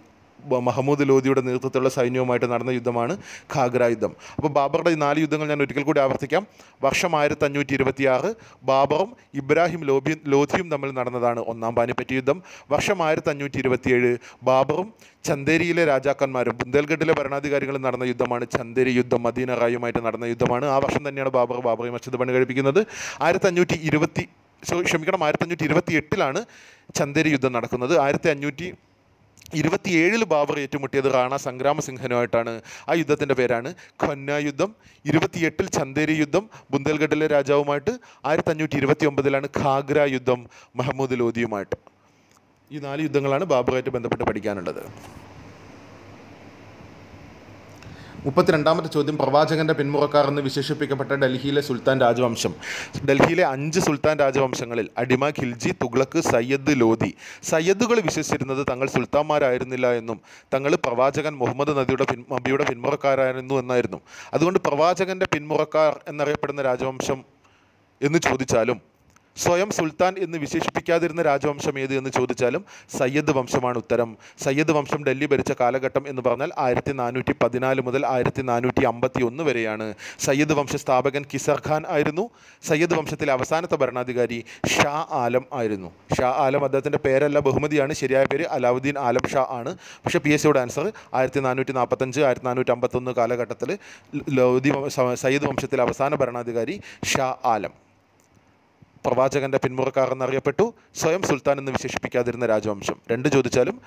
മഹമ്മൂദ് ലോദിയുടെ നേതൃത്വത്തിലുള്ള സൈന്യവുമായിട്ട് നടന്ന യുദ്ധമാണ് ഖാഗ്ര യുദ്ധം. അപ്പോൾ ബാബറുടെ ഈ നാല് യുദ്ധങ്ങൾ ഞാൻ ഒരിക്കൽ കൂടി ആവർത്തിക്കാം. വർഷം ആയിരത്തി അഞ്ഞൂറ്റി ഇരുപത്തിയാറ് ബാബറും ഇബ്രാഹിം ലോബി ലോധിയും തമ്മിൽ നടന്നതാണ് ഒന്നാം പാനിപ്പറ്റി യുദ്ധം. വർഷം ആയിരത്തി അഞ്ഞൂറ്റി ഇരുപത്തിയേഴ് ബാബറും ചന്ദേരിയിലെ രാജാക്കന്മാരും ബുന്ദേൽഗഡിലെ ഭരണാധികാരികളും നടന്ന യുദ്ധമാണ് ചന്ദേരി യുദ്ധം മദീന റായുമായിട്ട് നടന്ന യുദ്ധമാണ്. ആ വർഷം തന്നെയാണ് ബാബർ ബാബറി മസ്ജിദ് പണി കഴിപ്പിക്കുന്നത്. ആയിരത്തി അഞ്ഞൂറ്റി ഇരുപത്തി ക്ഷമിക്കണം ആയിരത്തി അഞ്ഞൂറ്റി ഇരുപത്തി എട്ടിലാണ് ചന്ദേരി യുദ്ധം നടക്കുന്നത്. ആയിരത്തി അഞ്ഞൂറ്റി ഇരുപത്തിയേഴിൽ ബാബർ ഏറ്റുമുട്ടിയത് റാണ സംഗ്രാമസിംഹനുമായിട്ടാണ്. ആ യുദ്ധത്തിന്റെ പേരാണ് ഖന്ന യുദ്ധം. ഇരുപത്തിയെട്ടിൽ ചന്ദേരി യുദ്ധം. ബുന്ദേൽഗഡിലെ രാജാവുമായിട്ട് ആയിരത്തി അഞ്ഞൂറ്റി ഇരുപത്തി ഒമ്പതിലാണ് ഖാഗ്ര യുദ്ധം. മഹമ്മൂദ് ലോധിയുമായിട്ട്. ഈ നാല് യുദ്ധങ്ങളാണ് ബാബറുമായിട്ട് ബന്ധപ്പെട്ട് പഠിക്കാനുള്ളത്. മുപ്പത്തിരണ്ടാമത്തെ ചോദ്യം പ്രവാചകന്റെ പിന്മുറക്കാർ എന്ന് വിശേഷിപ്പിക്കപ്പെട്ട ഡൽഹിയിലെ സുൽത്താൻ രാജവംശം. ഡൽഹിയിലെ അഞ്ച് സുൽത്താൻ രാജവംശങ്ങളിൽ അടിമ ഖിൽജി തുഗ്ലക്ക് സയ്യദ് ലോധി. സയ്യദുകൾ വിശ്വസിച്ചിരുന്നത് തങ്ങൾ സുൽത്താൻമാരായിരുന്നില്ല എന്നും തങ്ങൾ പ്രവാചകൻ മുഹമ്മദ് നദിയുടെ പിൻ നബിയുടെ പിന്മുറക്കാരായിരുന്നു എന്നായിരുന്നു. അതുകൊണ്ട് പ്രവാചകന്റെ പിന്മുറക്കാർ എന്നറിയപ്പെടുന്ന രാജവംശം എന്ന് ചോദിച്ചാലും സ്വയം സുൽത്താൻ എന്ന് വിശേഷിപ്പിക്കാതിരുന്ന രാജവംശം ഏത് എന്ന് ചോദിച്ചാലും സയ്യദ് വംശമാണ് ഉത്തരം. സയ്യദ് വംശം ഡൽഹി ഭരിച്ച കാലഘട്ടം എന്ന് പറഞ്ഞാൽ ആയിരത്തി നാനൂറ്റി പതിനാല് മുതൽ ആയിരത്തി നാനൂറ്റി അമ്പത്തി ഒന്ന് വരെയാണ്. സയ്യദ് വംശ സ്ഥാപകൻ കിസർ ഖാൻ ആയിരുന്നു. സയ്യദ് വംശത്തിലെ അവസാനത്തെ ഭരണാധികാരി ഷാ ആലം ആയിരുന്നു. ഷാ ആലം അദ്ദേഹത്തിന്റെ പേരല്ല ബഹുമതിയാണ്. ശരിയായ പേര് അലാവുദ്ദീൻ ആലം ഷാ ആണ്. പക്ഷേ പി എസ് സിയുടെ ആൻസർ ആയിരത്തി നാനൂറ്റി നാൽപ്പത്തഞ്ച് ആയിരത്തി നാനൂറ്റി അമ്പത്തൊന്ന് കാലഘട്ടത്തിൽ ലോധി സയ്യദ് വംശത്തിലെ അവസാന ഭരണാധികാരി ഷാ ആലം. പ്രവാചകന്റെ പിന്മുറക്കാർ എന്നറിയപ്പെട്ടു സ്വയം സുൽത്താൻ എന്ന് വിശേഷിപ്പിക്കാതിരുന്ന രാജവംശം. രണ്ട് ചോദിച്ചാലും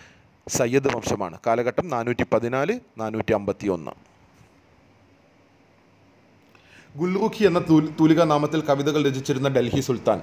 സയ്യദ് വംശമാണ്. കാലഘട്ടം നാനൂറ്റി പതിനാല് നാനൂറ്റി അമ്പത്തി ഒന്ന് ഗുൽറുഖി എന്ന തൂലിക നാമത്തിൽ കവിതകൾ രചിച്ചിരുന്ന ഡൽഹി സുൽത്താൻ.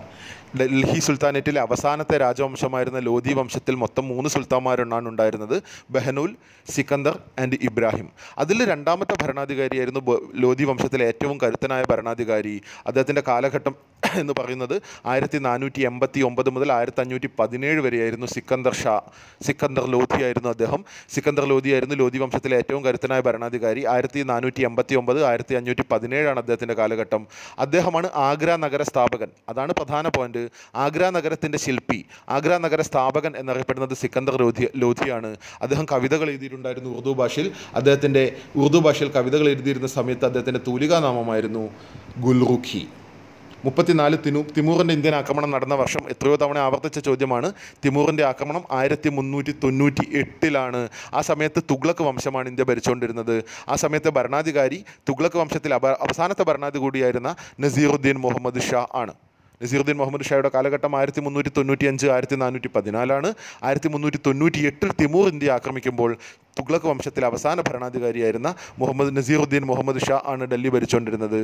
ഡൽഹി സുൽത്താനേറ്റിലെ അവസാനത്തെ രാജവംശമായിരുന്ന ലോധി വംശത്തിൽ മൊത്തം മൂന്ന് സുൽത്താന്മാരെണ്ണാണ് ഉണ്ടായിരുന്നത്. ബഹനൂൽ സിക്കന്ദർ ആൻഡ് ഇബ്രാഹിം. അതിൽ രണ്ടാമത്തെ ഭരണാധികാരിയായിരുന്നു ലോധി വംശത്തിലെ ഏറ്റവും കരുത്തനായ ഭരണാധികാരി. അദ്ദേഹത്തിന്റെ കാലഘട്ടം എന്ന് പറയുന്നത് ആയിരത്തി നാനൂറ്റി എൺപത്തി ഒമ്പത് മുതൽ ആയിരത്തി അഞ്ഞൂറ്റി പതിനേഴ് വരെയായിരുന്നു സിക്കന്ദർ ഷാ സിക്കന്ദർ ലോധി ആയിരുന്നു അദ്ദേഹം. സിക്കന്ദർ ലോധി ആയിരുന്നു ലോധി വംശത്തിലെ ഏറ്റവും കരുത്തനായ ഭരണാധികാരി. ആയിരത്തി നാനൂറ്റി എൺപത്തി ഒമ്പത് ആയിരത്തി അഞ്ഞൂറ്റി പതിനേഴാണ് അദ്ദേഹത്തിന്റെ കാലഘട്ടം. അദ്ദേഹമാണ് ആഗ്ര നഗര സ്ഥാപകൻ. അതാണ് പ്രധാന പോയിന്റ് ആഗ്ര നഗരത്തിന്റെ ശില്പി ആഗ്ര നഗര സ്ഥാപകൻ എന്നറിയപ്പെടുന്നത് സിക്കന്ദർ ലോധി ലോധിയാണ്. അദ്ദേഹം കവിതകൾ എഴുതിയിട്ടുണ്ടായിരുന്നു ഉറുദു ഭാഷയിൽ. അദ്ദേഹത്തിന്റെ ഉറുദു ഭാഷയിൽ കവിതകൾ എഴുതിയിരുന്ന സമയത്ത് അദ്ദേഹത്തിന്റെ തൂലികാനാമമായിരുന്നു ഗുൽറുഖി മുപ്പത്തിനാല് തിനു തിമൂറിന്റെ ഇന്ത്യൻ ആക്രമണം നടന്ന വർഷം എത്രയോ തവണ ആവർത്തിച്ച ചോദ്യമാണ്. തിമൂറിന്റെ ആക്രമണം ആയിരത്തി മുന്നൂറ്റി തൊണ്ണൂറ്റി എട്ടിലാണ് ആ സമയത്ത് തുഗ്ലക്ക് വംശമാണ് ഇന്ത്യ ഭരിച്ചുകൊണ്ടിരുന്നത്. ആ സമയത്തെ ഭരണാധികാരി തുഗ്ലക്ക് വംശത്തിൽ അവ അവസാനത്തെ ഭരണാധി കൂടിയായിരുന്ന നസീറുദ്ദീൻ മുഹമ്മദ് ഷാ ആണ്. നസീറുദ്ദീൻ മുഹമ്മദ് ഷായുടെ കാലഘട്ടം ആയിരത്തി മുന്നൂറ്റി തൊണ്ണൂറ്റി അഞ്ച് ആയിരത്തി നാനൂറ്റി പതിനാലാണ് ആയിരത്തി മുന്നൂറ്റി തൊണ്ണൂറ്റി എട്ടിൽ തിമൂർ ഇന്ത്യ ആക്രമിക്കുമ്പോൾ തുഗ്ലക്ക് വംശത്തിലെ അവസാന ഭരണാധികാരിയായിരുന്ന മുഹമ്മദ് നസീറുദ്ദീൻ മുഹമ്മദ് ഷാ ആണ് ഡൽഹി ഭരിച്ചുകൊണ്ടിരുന്നത്.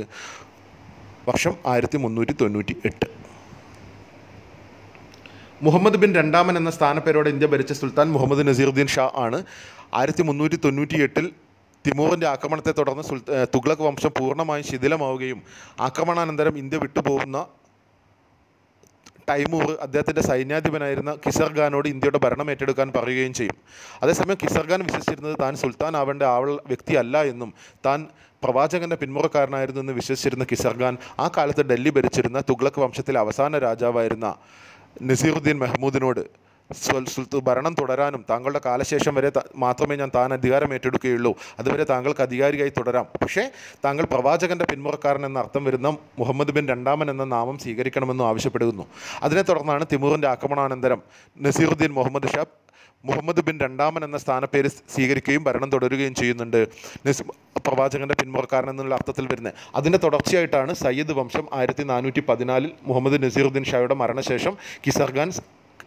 വർഷം ആയിരത്തി മുന്നൂറ്റി തൊണ്ണൂറ്റി എട്ട് മുഹമ്മദ് ബിൻ രണ്ടാമൻ എന്ന സ്ഥാനപ്പേരോടെ ഇന്ത്യ ഭരിച്ച സുൽത്താൻ മുഹമ്മദ് നസീറുദ്ദീൻ ഷാ ആണ് ആയിരത്തി മുന്നൂറ്റി തൊണ്ണൂറ്റി എട്ടിൽ തിമൂറിന്റെ ആക്രമണത്തെ തുടർന്ന് സുൽ തുഗ്ലക് വംശം പൂർണമായും ശിഥിലമാവുകയും ആക്രമണാനന്തരം ഇന്ത്യ വിട്ടുപോകുന്ന തൈമൂർ അദ്ദേഹത്തിന്റെ സൈന്യാധിപനായിരുന്ന കിസർഗാനോട് ഇന്ത്യയുടെ ഭരണം ഏറ്റെടുക്കാൻ പറയുകയും ചെയ്യും. അതേസമയം കിസർഗാൻ വിശ്വസിച്ചിരുന്നത് താൻ സുൽത്താൻ ആവേണ്ട ആവൾ വ്യക്തിയല്ല എന്നും താൻ പ്രവാചകന്റെ പിന്മുറക്കാരനായിരുന്നു എന്ന് വിശ്വസിച്ചിരുന്ന കിസർഗാൻ ആ കാലത്ത് ഡൽഹി ഭരിച്ചിരുന്ന തുഗ്ലക് വംശത്തിലെ അവസാന രാജാവായിരുന്ന നസീറുദ്ദീൻ മെഹ്മൂദിനോട് ഭരണം തുടരാനും താങ്കളുടെ കാലശേഷം വരെ മാത്രമേ ഞാൻ താൻ അധികാരം ഏറ്റെടുക്കുകയുള്ളൂ. അതുവരെ താങ്കൾക്ക് അധികാരിയായി തുടരാം. പക്ഷേ താങ്കൾ പ്രവാചകന്റെ പിന്മുറക്കാരൻ എന്ന അർത്ഥം വരുന്ന മുഹമ്മദ് ബിൻ രണ്ടാമൻ എന്ന നാമം സ്വീകരിക്കണമെന്നും ആവശ്യപ്പെടുന്നു. അതിനെ തുടർന്നാണ് തിമൂറിന്റെ ആക്രമണാനന്തരം നസീറുദ്ദീൻ മുഹമ്മദ് ഷാ മുഹമ്മദ് ബിൻ രണ്ടാമൻ എന്ന സ്ഥാനപ്പേര് സ്വീകരിക്കുകയും ഭരണം തുടരുകയും ചെയ്യുന്നുണ്ട്. നസ് പ്രവാചകന്റെ പിന്മുറക്കാരൻ എന്നുള്ള അർത്ഥത്തിൽ വരുന്നത്. അതിന്റെ തുടർച്ചയായിട്ടാണ് സയ്യിദ് വംശം ആയിരത്തി നാനൂറ്റി പതിനാലിൽ മുഹമ്മദ് നസീറുദ്ദീൻ ഷായുടെ മരണശേഷം കിസർ ഖാൻ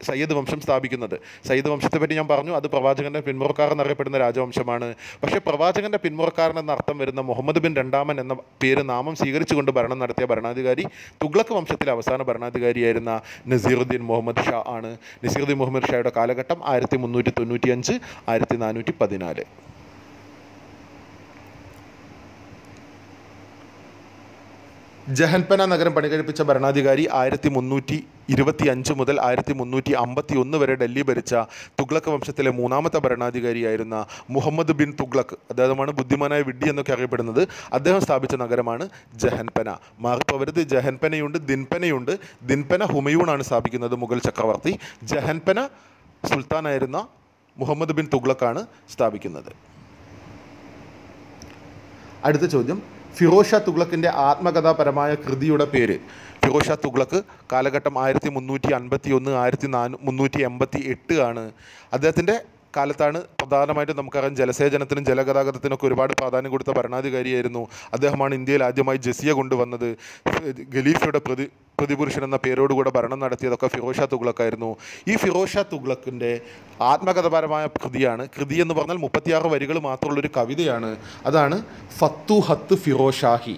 സയ്യദ് വംശം സ്ഥാപിക്കുന്നത്. സയ്യദ് വംശത്തെ പറ്റി ഞാൻ പറഞ്ഞു അത് പ്രവാചകന്റെ പിന്മുറക്കാരൻ എന്നറിയപ്പെടുന്ന രാജവംശമാണ്. പക്ഷേ പ്രവാചകന്റെ പിന്മുറക്കാരൻ എന്ന അർത്ഥം വരുന്ന മുഹമ്മദ് ബിൻ രണ്ടാമൻ എന്ന പേര് നാമം സ്വീകരിച്ചുകൊണ്ട് ഭരണം നടത്തിയ ഭരണാധികാരി തുഗ്ലക്ക് വംശത്തിലെ അവസാന ഭരണാധികാരിയായിരുന്ന നസീറുദ്ദീൻ മുഹമ്മദ് ഷാ ആണ്. നസീറുദ്ദീൻ മുഹമ്മദ് ഷായുടെ കാലഘട്ടം ആയിരത്തി മുന്നൂറ്റി തൊണ്ണൂറ്റി അഞ്ച് ആയിരത്തി നാനൂറ്റി പതിനാല്. ജഹൻപന നഗരം പണികഴിപ്പിച്ച ഭരണാധികാരി ആയിരത്തി മുന്നൂറ്റി ഇരുപത്തി അഞ്ച് മുതൽ ആയിരത്തി മുന്നൂറ്റി അമ്പത്തി ഒന്ന് വരെ ഡൽഹി ഭരിച്ച തുഗ്ലക്ക് വംശത്തിലെ മൂന്നാമത്തെ ഭരണാധികാരിയായിരുന്ന മുഹമ്മദ് ബിൻ തുഗ്ലക്ക് അദ്ദേഹമാണ് ബുദ്ധിമാനായ വിഡ്ഡി എന്നൊക്കെ അറിയപ്പെടുന്നത്. അദ്ദേഹം സ്ഥാപിച്ച നഗരമാണ് ജഹൻപന. മാറിപ്പോവരുത് ജഹൻപനയുണ്ട് ദിൻപനയുണ്ട്. ദിൻപന ഹുമയൂണാണ് സ്ഥാപിക്കുന്നത് മുഗൾ ചക്രവർത്തി. ജഹൻപന സുൽത്താനായിരുന്ന മുഹമ്മദ് ബിൻ തുഗ്ലക്കാണ് സ്ഥാപിക്കുന്നത്. അടുത്ത ചോദ്യം. ഫിറോഷ തുഗ്ലക്കിന്റെ ആത്മകഥാപരമായ കൃതിയുടെ പേര്. ഫിറോഷ തുഗ്ലക്ക് കാലഘട്ടം ആയിരത്തി മുന്നൂറ്റി അൻപത്തി ഒന്ന് ആയിരത്തി നാനൂ മുന്നൂറ്റി എൺപത്തി എട്ട് ആണ്. അദ്ദേഹത്തിന്റെ കാലത്താണ് പ്രധാനമായിട്ടും നമുക്കറിയാം ജലസേചനത്തിനും ജലഗതാഗതത്തിനൊക്കെ ഒരുപാട് പ്രാധാന്യം കൊടുത്ത ഭരണാധികാരിയായിരുന്നു. അദ്ദേഹമാണ് ഇന്ത്യയിൽ ആദ്യമായി ജസിയ കൊണ്ടുവന്നത്. ഖലീഫയുടെ പ്രതി പ്രതിപുരുഷൻ എന്ന പേരോടുകൂടെ ഭരണം നടത്തിയതൊക്കെ ഫിറോഷ തുഗ്ലക്കായിരുന്നു ഈ ഫിറോഷ തുഗ്ലക്കിന്റെ ആത്മകഥപരമായ കൃതിയാണ്. കൃതി എന്ന് പറഞ്ഞാൽ മുപ്പത്തിയാറ് വരികൾ മാത്രമുള്ളൊരു കവിതയാണ്. അതാണ് ഫത്തു ഹത്ത് ഫിറോഷാഹി.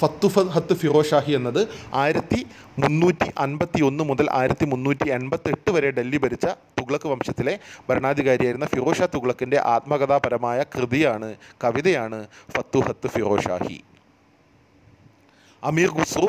ഫത്തു ഫ- ഹത്ത് ഫിറോഷാഹി എന്നത് ആയിരത്തി മുന്നൂറ്റി അൻപത്തി ഒന്ന് മുതൽ ആയിരത്തി മുന്നൂറ്റി എൺപത്തി എട്ട് വരെ ഡൽഹി ഭരിച്ച തുഗ്ലക്ക് വംശത്തിലെ ഭരണാധികാരിയായിരുന്ന ഫിറോഷ തുഗ്ലക്കിന്റെ ആത്മകഥാപരമായ കൃതിയാണ് കവിതയാണ് ഫത്തു ഹത്ത് ഫിറോഷാഹി. അമീർ ഖുസ്രു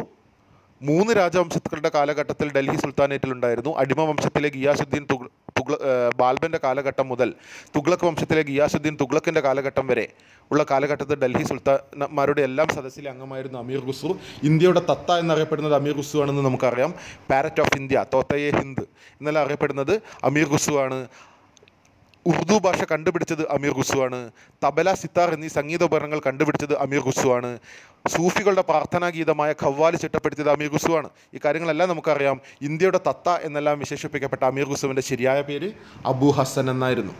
മൂന്ന് രാജവംശത്തുക്കളുടെ കാലഘട്ടത്തിൽ ഡൽഹി സുൽത്താനേറ്റിലുണ്ടായിരുന്നു. അടിമ വംശത്തിലെ ഗിയാസുദ്ദീൻ തുഗ് തുഗ്ല ബാൽബന്റെ കാലഘട്ടം മുതൽ തുഗ്ലക്ക് വംശത്തിലെ ഗിയാസുദ്ദീൻ തുഗ്ലക്കിന്റെ കാലഘട്ടം വരെ ഉള്ള കാലഘട്ടത്തിൽ ഡൽഹി സുൽത്താൻമാരുടെ എല്ലാം സദസ്സിലെ അംഗമായിരുന്നു അമീർ ഖുസ്രു. ഇന്ത്യയുടെ തത്ത എന്നറിയപ്പെടുന്നത് അമീർ ഖുസ്രു ആണെന്ന് നമുക്കറിയാം. പാരറ്റ് ഓഫ് ഇന്ത്യ തോത്തയെ ഹിന്ദ് എന്നെല്ലാം അറിയപ്പെടുന്നത് അമീർ ഖുസ്രു ആണ്. ഉറുദു ഭാഷ കണ്ടുപിടിച്ചത് അമീർ ഖുസു ആണ് തബല സിത്താർ എന്നീ സംഗീതോപകരണങ്ങൾ കണ്ടുപിടിച്ചത് അമീർ ഖുസു ആണ് സൂഫികളുടെ പ്രാർത്ഥനാ ഗീതമായ ഖവ്വാലി ചിട്ടപ്പെടുത്തിയത് അമീർ ഖുസു ആണ് ഈ കാര്യങ്ങളെല്ലാം നമുക്കറിയാം. ഇന്ത്യയുടെ തത്ത എന്നെല്ലാം വിശേഷിപ്പിക്കപ്പെട്ട അമീർ ഖുസുവിന്റെ ശരിയായ പേര് അബു ഹസൻ എന്നായിരുന്നു.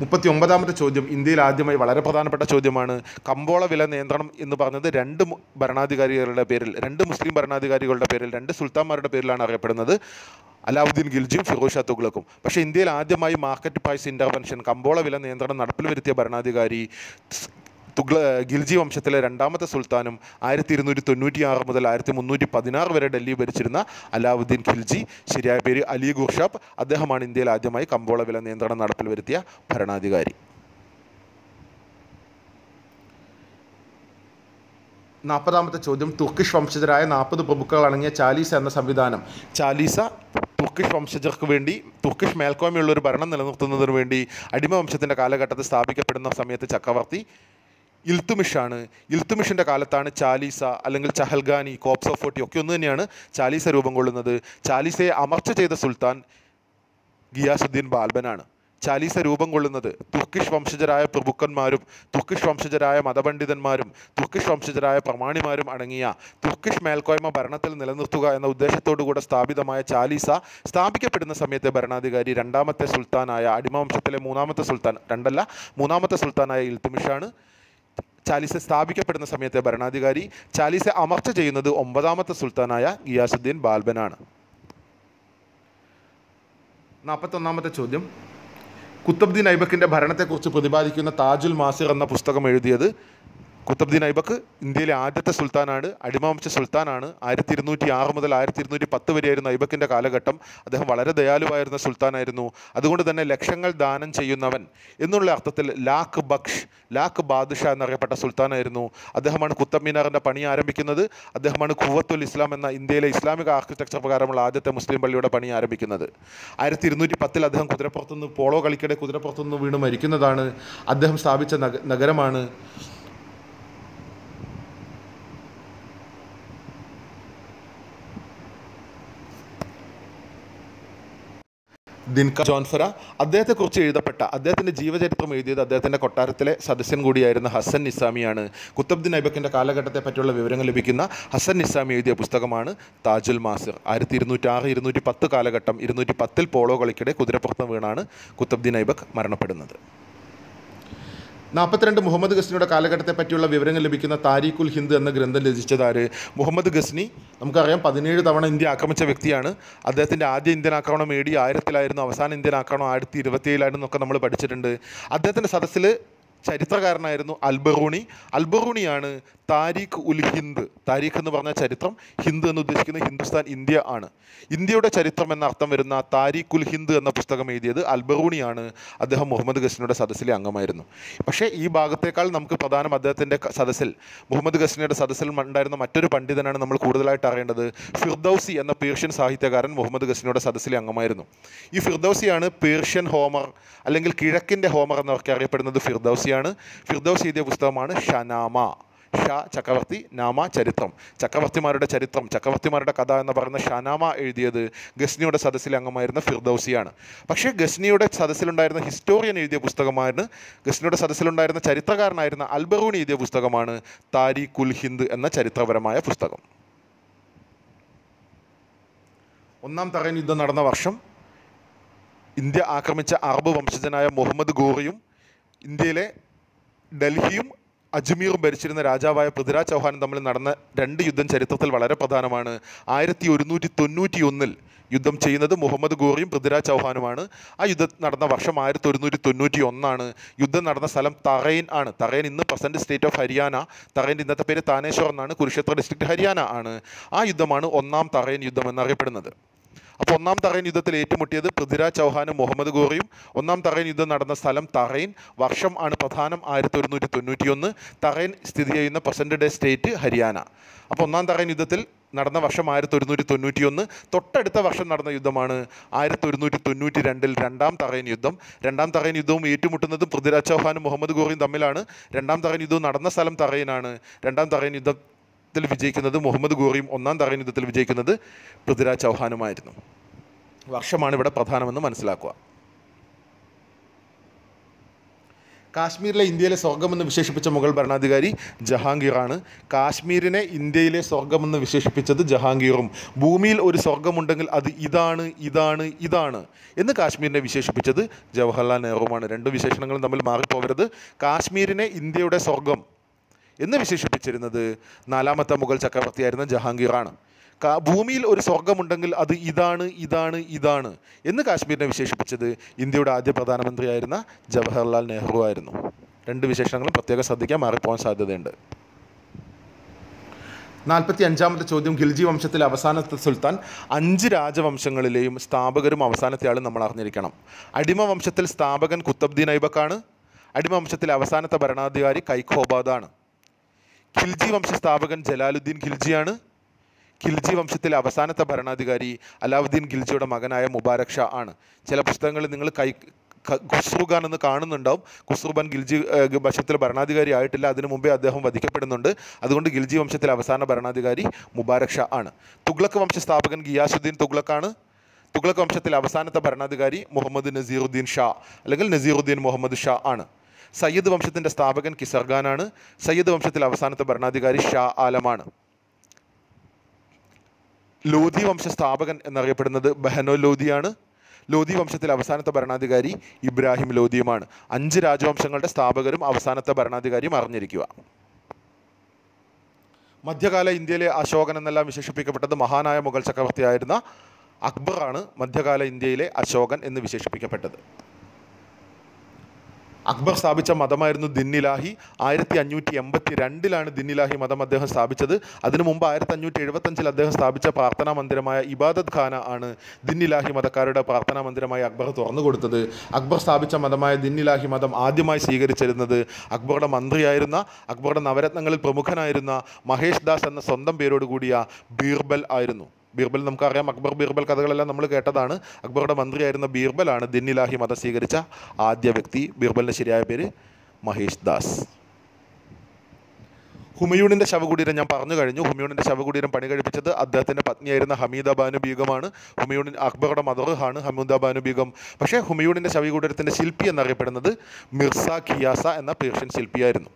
മുപ്പത്തി ഒമ്പതാമത്തെ ചോദ്യം ഇന്ത്യയിൽ ആദ്യമായി വളരെ പ്രധാനപ്പെട്ട ചോദ്യമാണ്. കമ്പോള വില നിയന്ത്രണം എന്ന് പറഞ്ഞത് രണ്ട് ഭരണാധികാരികളുടെ പേരിൽ രണ്ട് മുസ്ലിം ഭരണാധികാരികളുടെ പേരിൽ രണ്ട് സുൽത്താൻമാരുടെ പേരിലാണ് അറിയപ്പെടുന്നത്. അലാവുദ്ദീൻ ഖിൽജിയും ഫിറോഷ തുഗ്ലക്കും പക്ഷേ ഇന്ത്യയിൽ ആദ്യമായി മാർക്കറ്റ് പ്രൈസ് ഇന്റർവെൻഷൻ കമ്പോള വില നിയന്ത്രണം നടപ്പിൽ വരുത്തിയ ഭരണാധികാരി തുഗ്ല ഗിൽജി വംശത്തിലെ രണ്ടാമത്തെ സുൽത്താനും ആയിരത്തി ഇരുന്നൂറ്റി തൊണ്ണൂറ്റി ആറ് മുതൽ ആയിരത്തി മുന്നൂറ്റി പതിനാറ് വരെ ഡൽഹി ഭരിച്ചിരുന്ന അലാവുദ്ദീൻ ഖിൽജി ശരിയായ പേര് അലി ഗുർഷാബ് അദ്ദേഹമാണ് ഇന്ത്യയിൽ ആദ്യമായി കമ്പോള വില നിയന്ത്രണം നടപ്പിൽ വരുത്തിയ ഭരണാധികാരി. നാൽപ്പതാമത്തെ ചോദ്യം തുർക്കിഷ് വംശജരായ നാൽപ്പത് പ്രഭുക്കൾ അടങ്ങിയ ചാലീസ എന്ന സംവിധാനം. ചാലീസ തുർക്കിഷ് വംശജർക്ക് വേണ്ടി തുർക്കിഷ് മേൽക്കോയ്മയുള്ള ഒരു ഭരണം നിലനിർത്തുന്നതിന് വേണ്ടി അടിമ വംശത്തിന്റെ കാലഘട്ടത്തിൽ സ്ഥാപിക്കപ്പെടുന്ന സമയത്ത് ചക്രവർത്തി ഇൽത്തുമിഷാണ്. ഇൽത്തുമിഷിന്റെ കാലത്താണ് ചാലീസ അല്ലെങ്കിൽ ചഹൽഗാനി കോപ്സ് ഓഫ് ഫോർട്ടി ഒക്കെ ഒന്ന് തന്നെയാണ് ചാലീസ രൂപം കൊള്ളുന്നത്. ചാലീസയെ അമർച്ച ചെയ്ത സുൽത്താൻ ഗിയാസുദ്ദീൻ ബാൽബനാണ്. ചാലീസ രൂപം കൊള്ളുന്നത് തുർക്കിഷ് വംശജരായ പ്രഭുക്കന്മാരും തുർക്കിഷ് വംശജരായ മതപണ്ഡിതന്മാരും തുർക്കിഷ് വംശജരായ പ്രമാണിമാരും അടങ്ങിയ തുർക്കിഷ് മേൽക്കോയ്മ ഭരണത്തിൽ നിലനിർത്തുക എന്ന ഉദ്ദേശത്തോടുകൂടെ സ്ഥാപിതമായ ചാലീസ സ്ഥാപിക്കപ്പെടുന്ന സമയത്തെ ഭരണാധികാരി രണ്ടാമത്തെ സുൽത്താനായ അടിമവംശത്തിലെ മൂന്നാമത്തെ സുൽത്താൻ രണ്ടല്ല മൂന്നാമത്തെ സുൽത്താനായ ഇൽത്തുമിഷാണ് ചാലീസ സ്ഥാപിക്കപ്പെടുന്ന സമയത്തെ ഭരണാധികാരി. ചാലീസ അമർച്ച ചെയ്യുന്നത് ഒമ്പതാമത്തെ സുൽത്താനായ ഗിയാസുദ്ദീൻ ബാൽബനാണ്. നാൽപ്പത്തൊന്നാമത്തെ ചോദ്യം. കുത്തബ്ദീൻ ഐബക്കിന്റെ ഭരണത്തെക്കുറിച്ച് പ്രതിപാദിക്കുന്ന താജുൽ മാസിർ എന്ന പുസ്തകം എഴുതിയത് കുത്തബ്ദീൻ ഐബക്ക് ഇന്ത്യയിലെ ആദ്യത്തെ സുൽത്താനാണ് അടിമവംശ സുൽത്താനാണ്. ആയിരത്തി ഇരുന്നൂറ്റി ആറ് മുതൽ ആയിരത്തി ഇരുന്നൂറ്റി പത്ത് വരെയായിരുന്നു ഐബക്കിന്റെ കാലഘട്ടം. അദ്ദേഹം വളരെ ദയാലുവായിരുന്ന സുൽത്താനായിരുന്നു. അതുകൊണ്ട് തന്നെ ലക്ഷങ്ങൾ ദാനം ചെയ്യുന്നവൻ എന്നുള്ള അർത്ഥത്തിൽ ലാഖ് ബക്ഷ് ലാഖ് ബാദുഷ എന്നറിയപ്പെട്ട സുൽത്താനായിരുന്നു. അദ്ദേഹമാണ് കുത്തബ് മീനാറിന്റെ പണി ആരംഭിക്കുന്നത്. അദ്ദേഹമാണ് ഖുവത്തുൽ ഇസ്ലാം എന്ന ഇന്ത്യയിലെ ഇസ്ലാമിക ആർക്കിടെക്ചർ പ്രകാരമുള്ള ആദ്യത്തെ മുസ്ലിം പള്ളിയുടെ പണി ആരംഭിക്കുന്നത്. ആയിരത്തി ഇരുന്നൂറ്റി പത്തിൽ അദ്ദേഹം കുതിരപ്പുറത്തുനിന്ന് പോളോ കളിക്കിടെ കുതിരപ്പുറത്തുനിന്ന് വീണ് മരിക്കുന്നതാണ് അദ്ദേഹം സ്ഥാപിച്ച നഗ നഗരമാണ്. ദിൻക ജോൺഫറ അദ്ദേഹത്തെക്കുറിച്ച് എഴുതപ്പെട്ട അദ്ദേഹത്തിന്റെ ജീവചരിത്രം എഴുതിയത് അദ്ദേഹത്തിന്റെ കൊട്ടാരത്തിലെ സദസ്യൻ കൂടിയായിരുന്ന ഹസൻ നിസാമിയാണ്. കുത്തബ്ദിൻ ഐബക്കിന്റെ കാലഘട്ടത്തെ പറ്റിയുള്ള വിവരങ്ങൾ ലഭിക്കുന്ന ഹസൻ നിസാമി എഴുതിയ പുസ്തകമാണ് താജുൽ മാസിർ. ആയിരത്തി ഇരുന്നൂറ്റാറ് ഇരുന്നൂറ്റി പത്ത് കാലഘട്ടം ഇരുന്നൂറ്റി പത്തിൽ പോളോ കളിക്കിടെ കുതിരപ്പുറത്ത് വീണാണ് കുത്തബ്ദിൻ ഐബക്ക് മരണപ്പെടുന്നത്. നാൽപ്പത്തിരണ്ട് മുഹമ്മദ് ഗസ്നിയുടെ കാലഘട്ടത്തെ പറ്റിയുള്ള വിവരങ്ങൾ ലഭിക്കുന്ന താരീഖുൽ ഹിന്ദ് എന്ന ഗ്രന്ഥം രചിച്ചതാര് മുഹമ്മദ് ഗസ്നി. നമുക്കറിയാം പതിനേഴ് തവണ ഇന്ത്യ ആക്രമിച്ച വ്യക്തിയാണ്. അദ്ദേഹത്തിന്റെ ആദ്യ ഇന്ത്യൻ ആക്രമണം ഡി ആയിരത്തിലായിരുന്നു. അവസാന ഇന്ത്യൻ ആക്രമണം ആയിരത്തി ഇരുപത്തിയേഴിലായിരുന്നൊക്കെ നമ്മൾ പഠിച്ചിട്ടുണ്ട്. അദ്ദേഹത്തിന്റെ സദസ്സിൽ ചരിത്രകാരനായിരുന്നു അൽബറൂണി. അൽബറൂണിയാണ് താരിഖ് ഉൽ ഹിന്ദ്. താരിഖ് എന്ന് പറഞ്ഞ ചരിത്രം ഹിന്ദ് എന്ന് ഉദ്ദേശിക്കുന്നത് ഹിന്ദുസ്ഥാൻ ഇന്ത്യ ആണ്. ഇന്ത്യയുടെ ചരിത്രം എന്ന അർത്ഥം വരുന്ന താരിഖ് ഉൽ ഹിന്ദ് എന്ന പുസ്തകം എഴുതിയത് അൽബറൂണിയാണ്. അദ്ദേഹം മുഹമ്മദ് ഗസ്നിയുടെ സദസ്സിലെ അംഗമായിരുന്നു. പക്ഷേ ഈ ഭാഗത്തേക്കാൾ നമുക്ക് പ്രധാനം അദ്ദേഹത്തിന്റെ സദസ്സിൽ മുഹമ്മദ് ഗസ്നിയുടെ സദസ്സിൽ ഉണ്ടായിരുന്ന മറ്റൊരു പണ്ഡിതനാണ് നമ്മൾ കൂടുതലായിട്ട് അറിയേണ്ടത് ഫിർദൌസി എന്ന പേർഷ്യൻ സാഹിത്യകാരൻ മുഹമ്മദ് ഗസ്നിയുടെ സദസ്സിലെ അംഗമായിരുന്നു. ഈ ഫിർദൌസിയാണ് പേർഷ്യൻ ഹോമർ അല്ലെങ്കിൽ കിഴക്കിന്റെ ഹോമർ എന്നൊക്കെ അറിയപ്പെടുന്നത് ഫിർദൌസിയാണ്. ഫിർദൗസി എഴുതിയ പുസ്തകമാണ് ഷനാമ. ഷാ ചക്രവർത്തി നാമ ചരിത്രം. ചക്രവർത്തിമാരുടെ ചരിത്രം ചക്രവർത്തിമാരുടെ കഥ എന്ന് പറയുന്ന ഷനാമ എഴുതിയത് ഗസ്നിയുടെ സദസ്സിലെ അംഗമായിരുന്ന ഫിർദൌസിയാണ്. പക്ഷേ ഗസ്നിയുടെ സദസ്സിലുണ്ടായിരുന്ന ഹിസ്റ്റോറിയൻ എഴുതിയ പുസ്തകമാണ് ഗസ്നിയുടെ സദസ്സിലുണ്ടായിരുന്ന ചരിത്രകാരനായിരുന്ന അൽബറൂണി എഴുതിയ പുസ്തകമാണ് താരിഖുൽ ഹിന്ദ് എന്ന ചരിത്രപരമായ പുസ്തകം. ഒന്നാം തറയൻ യുദ്ധം നടന്ന വർഷം ഇന്ത്യ ആക്രമിച്ച അറബ് വംശജനായ മുഹമ്മദ് ഗോറിയും ഇന്ത്യയിലെ ഡൽഹിയും അജ്മീറും ഭരിച്ചിരുന്ന രാജാവായ പൃഥ്വിരാജ് ചൗഹാനും തമ്മിൽ നടന്ന രണ്ട് യുദ്ധം ചരിത്രത്തിൽ വളരെ പ്രധാനമാണ്. ആയിരത്തി ഒരുന്നൂറ്റി തൊണ്ണൂറ്റി ഒന്നിൽ യുദ്ധം ചെയ്യുന്നത് മുഹമ്മദ് ഗോറിയും പൃഥ്വിരാജ് ചൗഹാനുമാണ്. ആ യുദ്ധം നടന്ന വർഷം ആയിരത്തി ഒരുന്നൂറ്റി തൊണ്ണൂറ്റി ഒന്നാണ് യുദ്ധം നടന്ന സ്ഥലം തറൈൻ ആണ്. തറൈൻ ഇന്ന് പ്രസന്റ് സ്റ്റേറ്റ് ഓഫ് ഹരിയാന തറൈന്റെ ഇന്നത്തെ പേര് താനേശ്വർ എന്നാണ്. കുരുക്ഷേത്ര ഡിസ്ട്രിക്ട് ഹരിയാന ആണ്. ആ യുദ്ധമാണ് ഒന്നാം തറൈൻ യുദ്ധം എന്നറിയപ്പെടുന്നത്. അപ്പോൾ ഒന്നാം തറൈൻ യുദ്ധത്തിൽ ഏറ്റുമുട്ടിയത് പൃഥ്വിരാജ് ചൗഹാനും മുഹമ്മദ് ഗോറിയും. ഒന്നാം തറൈൻ യുദ്ധം നടന്ന സ്ഥലം തറൈൻ. വർഷം ആണ് പ്രധാനം ആയിരത്തി ഒരുന്നൂറ്റി തൊണ്ണൂറ്റി ഒന്ന് തറൈൻ സ്ഥിതി ചെയ്യുന്ന പ്രസന്റ് ഡേ സ്റ്റേറ്റ് ഹരിയാന. അപ്പോൾ ഒന്നാം തറൈൻ യുദ്ധത്തിൽ നടന്ന വർഷം ആയിരത്തി ഒരുന്നൂറ്റി തൊണ്ണൂറ്റി ഒന്ന് തൊട്ടടുത്ത വർഷം നടന്ന യുദ്ധമാണ് ആയിരത്തി ഒരുന്നൂറ്റി തൊണ്ണൂറ്റി രണ്ടിൽ രണ്ടാം തറയൻ യുദ്ധം. രണ്ടാം തറയൻ യുദ്ധവും ഏറ്റുമുട്ടുന്നതും പൃഥ്വിരാജ് ചൗഹാനും മുഹമ്മദ് ഗോറിയും തമ്മിലാണ്. രണ്ടാം തറയൻ യുദ്ധവും നടന്ന സ്ഥലം തറയനാണ് രണ്ടാം തറയൻ യുദ്ധത്തിൽ വിജയിക്കുന്നത് മുഹമ്മദ് ഗോറിയും ഒന്നാം തറയൻ യുദ്ധത്തിൽ വിജയിക്കുന്നത് പൃഥ്വിരാജ് ചൗഹാനുമായിരുന്നു. വർഷമാണ് ഇവിടെ പ്രധാനമെന്ന് മനസ്സിലാക്കുക. കാശ്മീരിലെ ഇന്ത്യയിലെ സ്വർഗമെന്ന് വിശേഷിപ്പിച്ച മുഗൾ ഭരണാധികാരി ജഹാംഗീറാണ്. കാശ്മീരിനെ ഇന്ത്യയിലെ സ്വർഗമെന്ന് വിശേഷിപ്പിച്ചത് ജഹാംഗീറും. ഭൂമിയിൽ ഒരു സ്വർഗമുണ്ടെങ്കിൽ അത് ഇതാണ് ഇതാണ് ഇതാണ് എന്ന് കാശ്മീരിനെ വിശേഷിപ്പിച്ചത് ജവഹർലാൽ നെഹ്റുവുമാണ്. രണ്ട് വിശേഷണങ്ങളും തമ്മിൽ മാറിപ്പോകരുത് കാശ്മീരിനെ ഇന്ത്യയുടെ സ്വർഗം എന്ന് വിശേഷിപ്പിച്ചിരുന്നത് നാലാമത്തെ മുഗൾ ചക്രവർത്തിയായിരുന്ന ജഹാംഗീറാണ്. ഭൂമിയിൽ ഒരു സ്വർഗമുണ്ടെങ്കിൽ അത് ഇതാണ് ഇതാണ് ഇതാണ് എന്ന് കാശ്മീരിനെ വിശേഷിപ്പിച്ചത് ഇന്ത്യയുടെ ആദ്യ പ്രധാനമന്ത്രിയായിരുന്ന ജവഹർലാൽ നെഹ്റു ആയിരുന്നു. രണ്ട് വിശേഷണങ്ങളും പ്രത്യേകം ശ്രദ്ധിക്കാൻ മാറിപ്പോകാൻ സാധ്യതയുണ്ട്. നാൽപ്പത്തി അഞ്ചാമത്തെ ചോദ്യം ഖിൽജി വംശത്തിലെ അവസാനത്തെ സുൽത്താൻ. അഞ്ച് രാജവംശങ്ങളിലെയും സ്ഥാപകരും അവസാനത്തെ ആളും നമ്മൾ അറിഞ്ഞിരിക്കണം. അടിമ വംശത്തിൽ സ്ഥാപകൻ കുത്തബ്ദീൻ ഐബക്കാണ് അടിമ വംശത്തിലെ അവസാനത്തെ ഭരണാധികാരി കൈഖോബാദാണ്. ഖിൽജി വംശ സ്ഥാപകൻ ജലാലുദ്ദീൻ ഖിൽജിയാണ്. ഖിൽജി വംശത്തിലെ അവസാനത്തെ ഭരണാധികാരി അലാവുദ്ദീൻ ഖിൽജിയുടെ മകനായ മുബാരക് ഷാ ആണ്. ചില പുസ്തകങ്ങളിൽ നിങ്ങൾ കൈ ഖുസ്രുഖാൻ എന്ന് കാണുന്നുണ്ടാവും. ഖുസ്രുബാൻ ഗിൽജി വംശത്തിൽ ഭരണാധികാരി ആയിട്ടില്ല. അതിനു മുമ്പേ അദ്ദേഹം വധിക്കപ്പെടുന്നുണ്ട്. അതുകൊണ്ട് ഗിൽജി വംശത്തിലെ അവസാന ഭരണാധികാരി മുബാരക് ഷാ ആണ്. തുഗ്ലക്ക് വംശ സ്ഥാപകൻ ഗിയാസുദ്ദീൻ തുഗ്ലക്കാണ്. തുഗ്ലക്ക് വംശത്തിലെ അവസാനത്തെ ഭരണാധികാരി മുഹമ്മദ് നസീറുദ്ദീൻ ഷാ അല്ലെങ്കിൽ നസീറുദ്ദീൻ മുഹമ്മദ് ഷാ ആണ്. സയ്യിദ് വംശത്തിന്റെ സ്ഥാപകൻ കിസർഗാനാണ്. സയ്യിദ് വംശത്തിലെ അവസാനത്തെ ഭരണാധികാരി ഷാ ആലമാണ്. ലോധി വംശ സ്ഥാപകൻ എന്നറിയപ്പെടുന്നത് ബഹനോ ലോധിയാണ്. ലോധി വംശത്തിലെ അവസാനത്തെ ഭരണാധികാരി ഇബ്രാഹിം ലോധിയുമാണ്. അഞ്ച് രാജവംശങ്ങളുടെ സ്ഥാപകരും അവസാനത്തെ ഭരണാധികാരിയും അറിഞ്ഞിരിക്കുക. മധ്യകാല ഇന്ത്യയിലെ അശോകൻ എന്നെല്ലാം വിശേഷിപ്പിക്കപ്പെട്ടത് മഹാനായ മുഗൾ ചക്രവർത്തിയായിരുന്ന അക്ബറാണ് മധ്യകാല ഇന്ത്യയിലെ അശോകൻ എന്ന് വിശേഷിപ്പിക്കപ്പെട്ടത്. അക്ബർ സ്ഥാപിച്ച മതമായിരുന്നു ദിന്നിലാഹി. ആയിരത്തി അഞ്ഞൂറ്റി എൺപത്തി രണ്ടിലാണ് ദിന്നിലാഹി മതം അദ്ദേഹം സ്ഥാപിച്ചത്. അതിനു മുമ്പ് ആയിരത്തി അഞ്ഞൂറ്റി എഴുപത്തഞ്ചിൽ അദ്ദേഹം സ്ഥാപിച്ച പ്രാർത്ഥനാ മന്ദിരമായ ഇബാദത് ഖാന ആണ് ദിന്നിലാഹി മതക്കാരുടെ പ്രാർത്ഥനാ മന്ദിരമായി അക്ബർ തുറന്നു കൊടുത്തത്. അക്ബർ സ്ഥാപിച്ച മതമായ ദിന്നിലാഹി മതം ആദ്യമായി സ്വീകരിച്ചിരുന്നത് അക്ബറുടെ മന്ത്രിയായിരുന്ന അക്ബറുടെ നവരത്നങ്ങളിൽ പ്രമുഖനായിരുന്ന മഹേഷ് ദാസ് എന്ന സ്വന്തം പേരോട് കൂടിയ ബീർബൽ ആയിരുന്നു. ബീർബൽ നമുക്കറിയാം. അക്ബർ ബീർബൽ കഥകളെല്ലാം നമ്മൾ കേട്ടതാണ്. അക്ബറുടെ മന്ത്രിയായിരുന്ന ബീർബലാണ് ദിന്നിലാഹി മതം സ്വീകരിച്ച ആദ്യ വ്യക്തി. ബീർബലിന്റെ ശരിയായ പേര് മഹേഷ് ദാസ്. ഹുമയൂണിന്റെ ശവകുടീരം ഞാൻ പറഞ്ഞു കഴിഞ്ഞു. ഹുമയൂണിന്റെ ശവകുടീരം പണി കഴിപ്പിച്ചത് അദ്ദേഹത്തിന്റെ പത്നിയായിരുന്ന ഹമീദ ബാനു ബീഗമാണ്. ഹുമയൂണിൻ അക്ബറുടെ മദറാണ് ഹമീദ ബാനു ബീഗം. പക്ഷേ ഹുമയൂണിന്റെ ശവകുടീരത്തിന്റെ ശില്പി എന്നറിയപ്പെടുന്നത് മിർസ ഖിയാസ എന്ന പേർഷ്യൻ ശില്പിയായിരുന്നു.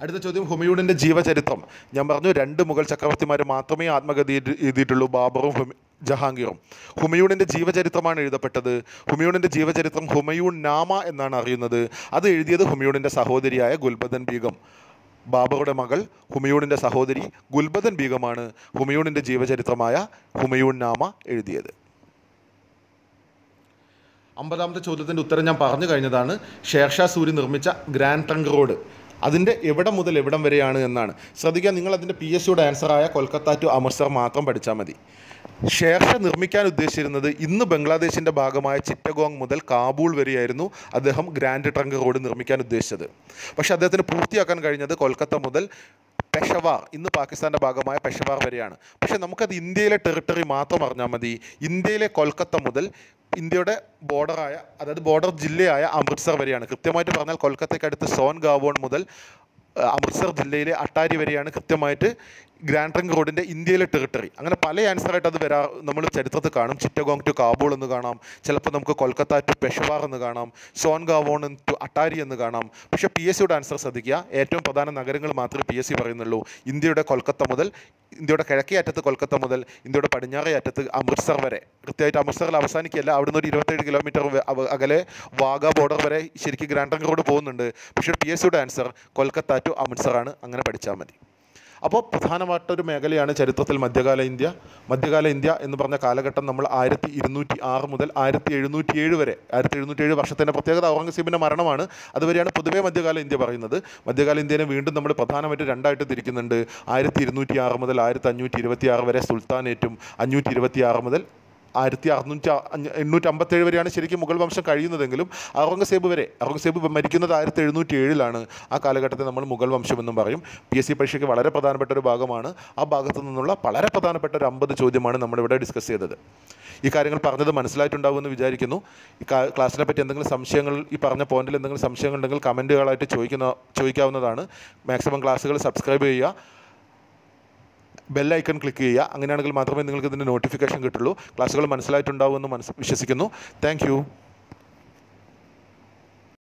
അടുത്ത ചോദ്യം ഹുമയൂണിന്റെ ജീവചരിത്രം. ഞാൻ പറഞ്ഞു രണ്ട് മുഗൾ ചക്രവർത്തിമാർ മാത്രമേ ആത്മഗതി എഴുതി- എഴുതിയിട്ടുള്ളൂ ബാബറും ഹുമ ജഹാംഗീറും. ഹുമയൂണിന്റെ ജീവചരിത്രമാണ് എഴുതപ്പെട്ടത്. ഹുമയൂണിന്റെ ജീവചരിത്രം ഹുമയൂൺ നാമ എന്നാണ് അറിയുന്നത്. അത് എഴുതിയത് ഹുമയൂണിന്റെ സഹോദരിയായ ഗുൽബദൻ ബീഗം. ബാബറുടെ മകൾ ഹുമയൂണിന്റെ സഹോദരി ഗുൽബദൻ ബീഗമാണ് ഹുമയൂണിന്റെ ജീവചരിത്രമായ ഹുമയൂൺ നാമ എഴുതിയത്. അമ്പതാമത്തെ ചോദ്യത്തിന്റെ ഉത്തരം ഞാൻ പറഞ്ഞു കഴിഞ്ഞതാണ്. ഷേർഷാ സൂരി നിർമ്മിച്ച ഗ്രാൻഡ് ട്രങ്ക് റോഡ്. അതിന്റെ എവിടെ മുതൽ എവിടം വരെയാണ് എന്നാണ്. ശ്രദ്ധിക്കുക നിങ്ങൾ അതിന്റെ പി എസ് സിയുടെ ആൻസറായ കൊൽക്കത്ത ടു അമൃത്സർ മാത്രം പഠിച്ചാൽ മതി. ഷേർഷ നിർമ്മിക്കാൻ ഉദ്ദേശിച്ചിരുന്നത് ഇന്ന് ബംഗ്ലാദേശിന്റെ ഭാഗമായ ചിറ്റഗോങ് മുതൽ കാബൂൾ വരെയായിരുന്നു അദ്ദേഹം ഗ്രാൻഡ് ട്രങ്ക് റോഡ് നിർമ്മിക്കാൻ ഉദ്ദേശിച്ചത്. പക്ഷേ അദ്ദേഹത്തിന് പൂർത്തിയാക്കാൻ കഴിഞ്ഞത് കൊൽക്കത്ത മുതൽ പെഷവാർ ഇന്ന് പാകിസ്ഥാന്റെ ഭാഗമായ പെഷവാർ വരെയാണ്. പക്ഷേ നമുക്കത് ഇന്ത്യയിലെ ടെറിട്ടറി മാത്രം അറിഞ്ഞാൽ മതി. ഇന്ത്യയിലെ കൊൽക്കത്ത മുതൽ ഇന്ത്യയുടെ ബോർഡറായ അതായത് ബോർഡർ ജില്ലയായ അമൃത്സർ വരെയാണ്. കൃത്യമായിട്ട് പറഞ്ഞാൽ കൊൽക്കത്തയ്ക്ക് അടുത്ത് സോൻ ഗാവോൺ മുതൽ അമൃത്സർ ജില്ലയിലെ അട്ടാരി വരെയാണ് കൃത്യമായിട്ട് ഗ്രാൻഡ് ട്രങ്ക് റോഡിന്റെ ഇന്ത്യയിലെ ടെറിട്ടറി അങ്ങനെ പല ആൻസറായിട്ട് അത് വരാ നമ്മൾ ചരിത്രത്തിൽ കാണും. ചിറ്റഗോങ് ടു കാബൂൾ എന്ന് കാണാം. ചിലപ്പോൾ നമുക്ക് കൊൽക്കത്ത ടു പെഷവാർ എന്ന് കാണാം. സോൻ ഗാവോൺ ടു അട്ടാരി എന്ന് കാണാം. പക്ഷേ പി എസ് സിയുടെ ആൻസർ ശ്രദ്ധിക്കുക. ഏറ്റവും പ്രധാന നഗരങ്ങൾ മാത്രമേ പി എസ് സി പറയുന്നുള്ളൂ. ഇന്ത്യയുടെ കൊൽക്കത്ത മുതൽ ഇന്ത്യയുടെ കിഴക്കേ അറ്റത്ത് കൊൽക്കത്ത മുതൽ ഇന്ത്യയുടെ പടിഞ്ഞാറേ അറ്റത്ത് അമൃത്സർ വരെ. കൃത്യമായിട്ട് അമൃത്സറിൽ അവസാനിക്കുകയല്ല. അവിടുന്ന് ഒരു ഇരുപത്തേഴ് കിലോമീറ്റർ അകലെ വാഗ ബോർഡർ വരെ ശരിക്കും ഗ്രാൻഡ് ട്രങ്ക് റോഡ് പോകുന്നുണ്ട്. പക്ഷേ പി എസ് സിയുടെ ആൻസർ കൊൽക്കത്ത ടു അമൃത്സറാണ് അങ്ങനെ പഠിച്ചാൽ മതി. അപ്പോൾ പ്രധാനമായിട്ടൊരു മേഖലയാണ് ചരിത്രത്തിൽ മധ്യകാല ഇന്ത്യ. മധ്യകാല ഇന്ത്യ എന്ന് പറഞ്ഞ കാലഘട്ടം നമ്മൾ ആയിരത്തി ഇരുന്നൂറ്റി ആറ് മുതൽ ആയിരത്തി എഴുന്നൂറ്റി ഏഴ് വരെ ആയിരത്തി എഴുന്നൂറ്റി ഏഴ് വർഷത്തിന്റെ പ്രത്യേകത ഔറംഗസീബിന്റെ മരണമാണ്. അതുവരെയാണ് പൊതുവേ മധ്യകാല ഇന്ത്യ പറയുന്നത്. മധ്യകാല ഇന്ത്യനെ വീണ്ടും നമ്മൾ പ്രധാനമായിട്ട് രണ്ടായിട്ട് തിരിക്കുന്നുണ്ട്. ആയിരത്തി ഇരുന്നൂറ്റി ആറ് മുതൽ ആയിരത്തി അഞ്ഞൂറ്റി ഇരുപത്തി ആറ് വരെ സുൽത്താനേറ്റും അഞ്ഞൂറ്റി ഇരുപത്തി ആറ് മുതൽ ആയിരത്തി അറുന്നൂറ്റി എണ്ണൂറ്റി അമ്പത്തേഴ് വരെയാണ് ശരിക്കും മുഗൾ വംശം കഴിയുന്നതെങ്കിലും ഔറംഗസേബ് വരെ. ഔറംഗസേബ് മരിക്കുന്നത് ആയിരത്തി എഴുന്നൂറ്റി ഏഴിലാണ് ആ കാലഘട്ടത്തെ നമ്മൾ മുഗൾ വംശം എന്നും പറയും. പി എസ് സി പരീക്ഷയ്ക്ക് വളരെ പ്രധാനപ്പെട്ട ഒരു ഭാഗമാണ്. ആ ഭാഗത്തു നിന്നുള്ള വളരെ പ്രധാനപ്പെട്ട ഒരു അമ്പത് ചോദ്യമാണ് നമ്മളിവിടെ ഡിസ്കസ് ചെയ്തത്. ഈ കാര്യങ്ങൾ പറഞ്ഞത് മനസ്സിലായിട്ടുണ്ടാവുമെന്ന് വിചാരിക്കുന്നു. ഈ ക്ലാസ്സിനെ പറ്റി എന്തെങ്കിലും സംശയങ്ങൾ ഈ പറഞ്ഞ പോയിന്റിൽ എന്തെങ്കിലും സംശയങ്ങൾ ഉണ്ടെങ്കിൽ കമന്റുകളായിട്ട് ചോദിക്കുന്ന ചോദിക്കാവുന്നതാണ്. മാക്സിമം ക്ലാസ്സുകൾ സബ്സ്ക്രൈബ് ചെയ്യുക. ബെല്ലൈക്കൺ ക്ലിക്ക് ചെയ്യുക. അങ്ങനെയാണെങ്കിൽ മാത്രമേ നിങ്ങൾക്ക് ഇതിന്റെ നോട്ടിഫിക്കേഷൻ കിട്ടുള്ളൂ. ക്ലാസ്സുകൾ മനസ്സിലായിട്ടുണ്ടാവുമെന്ന് മനസ്സ് വിശ്വസിക്കുന്നു. താങ്ക്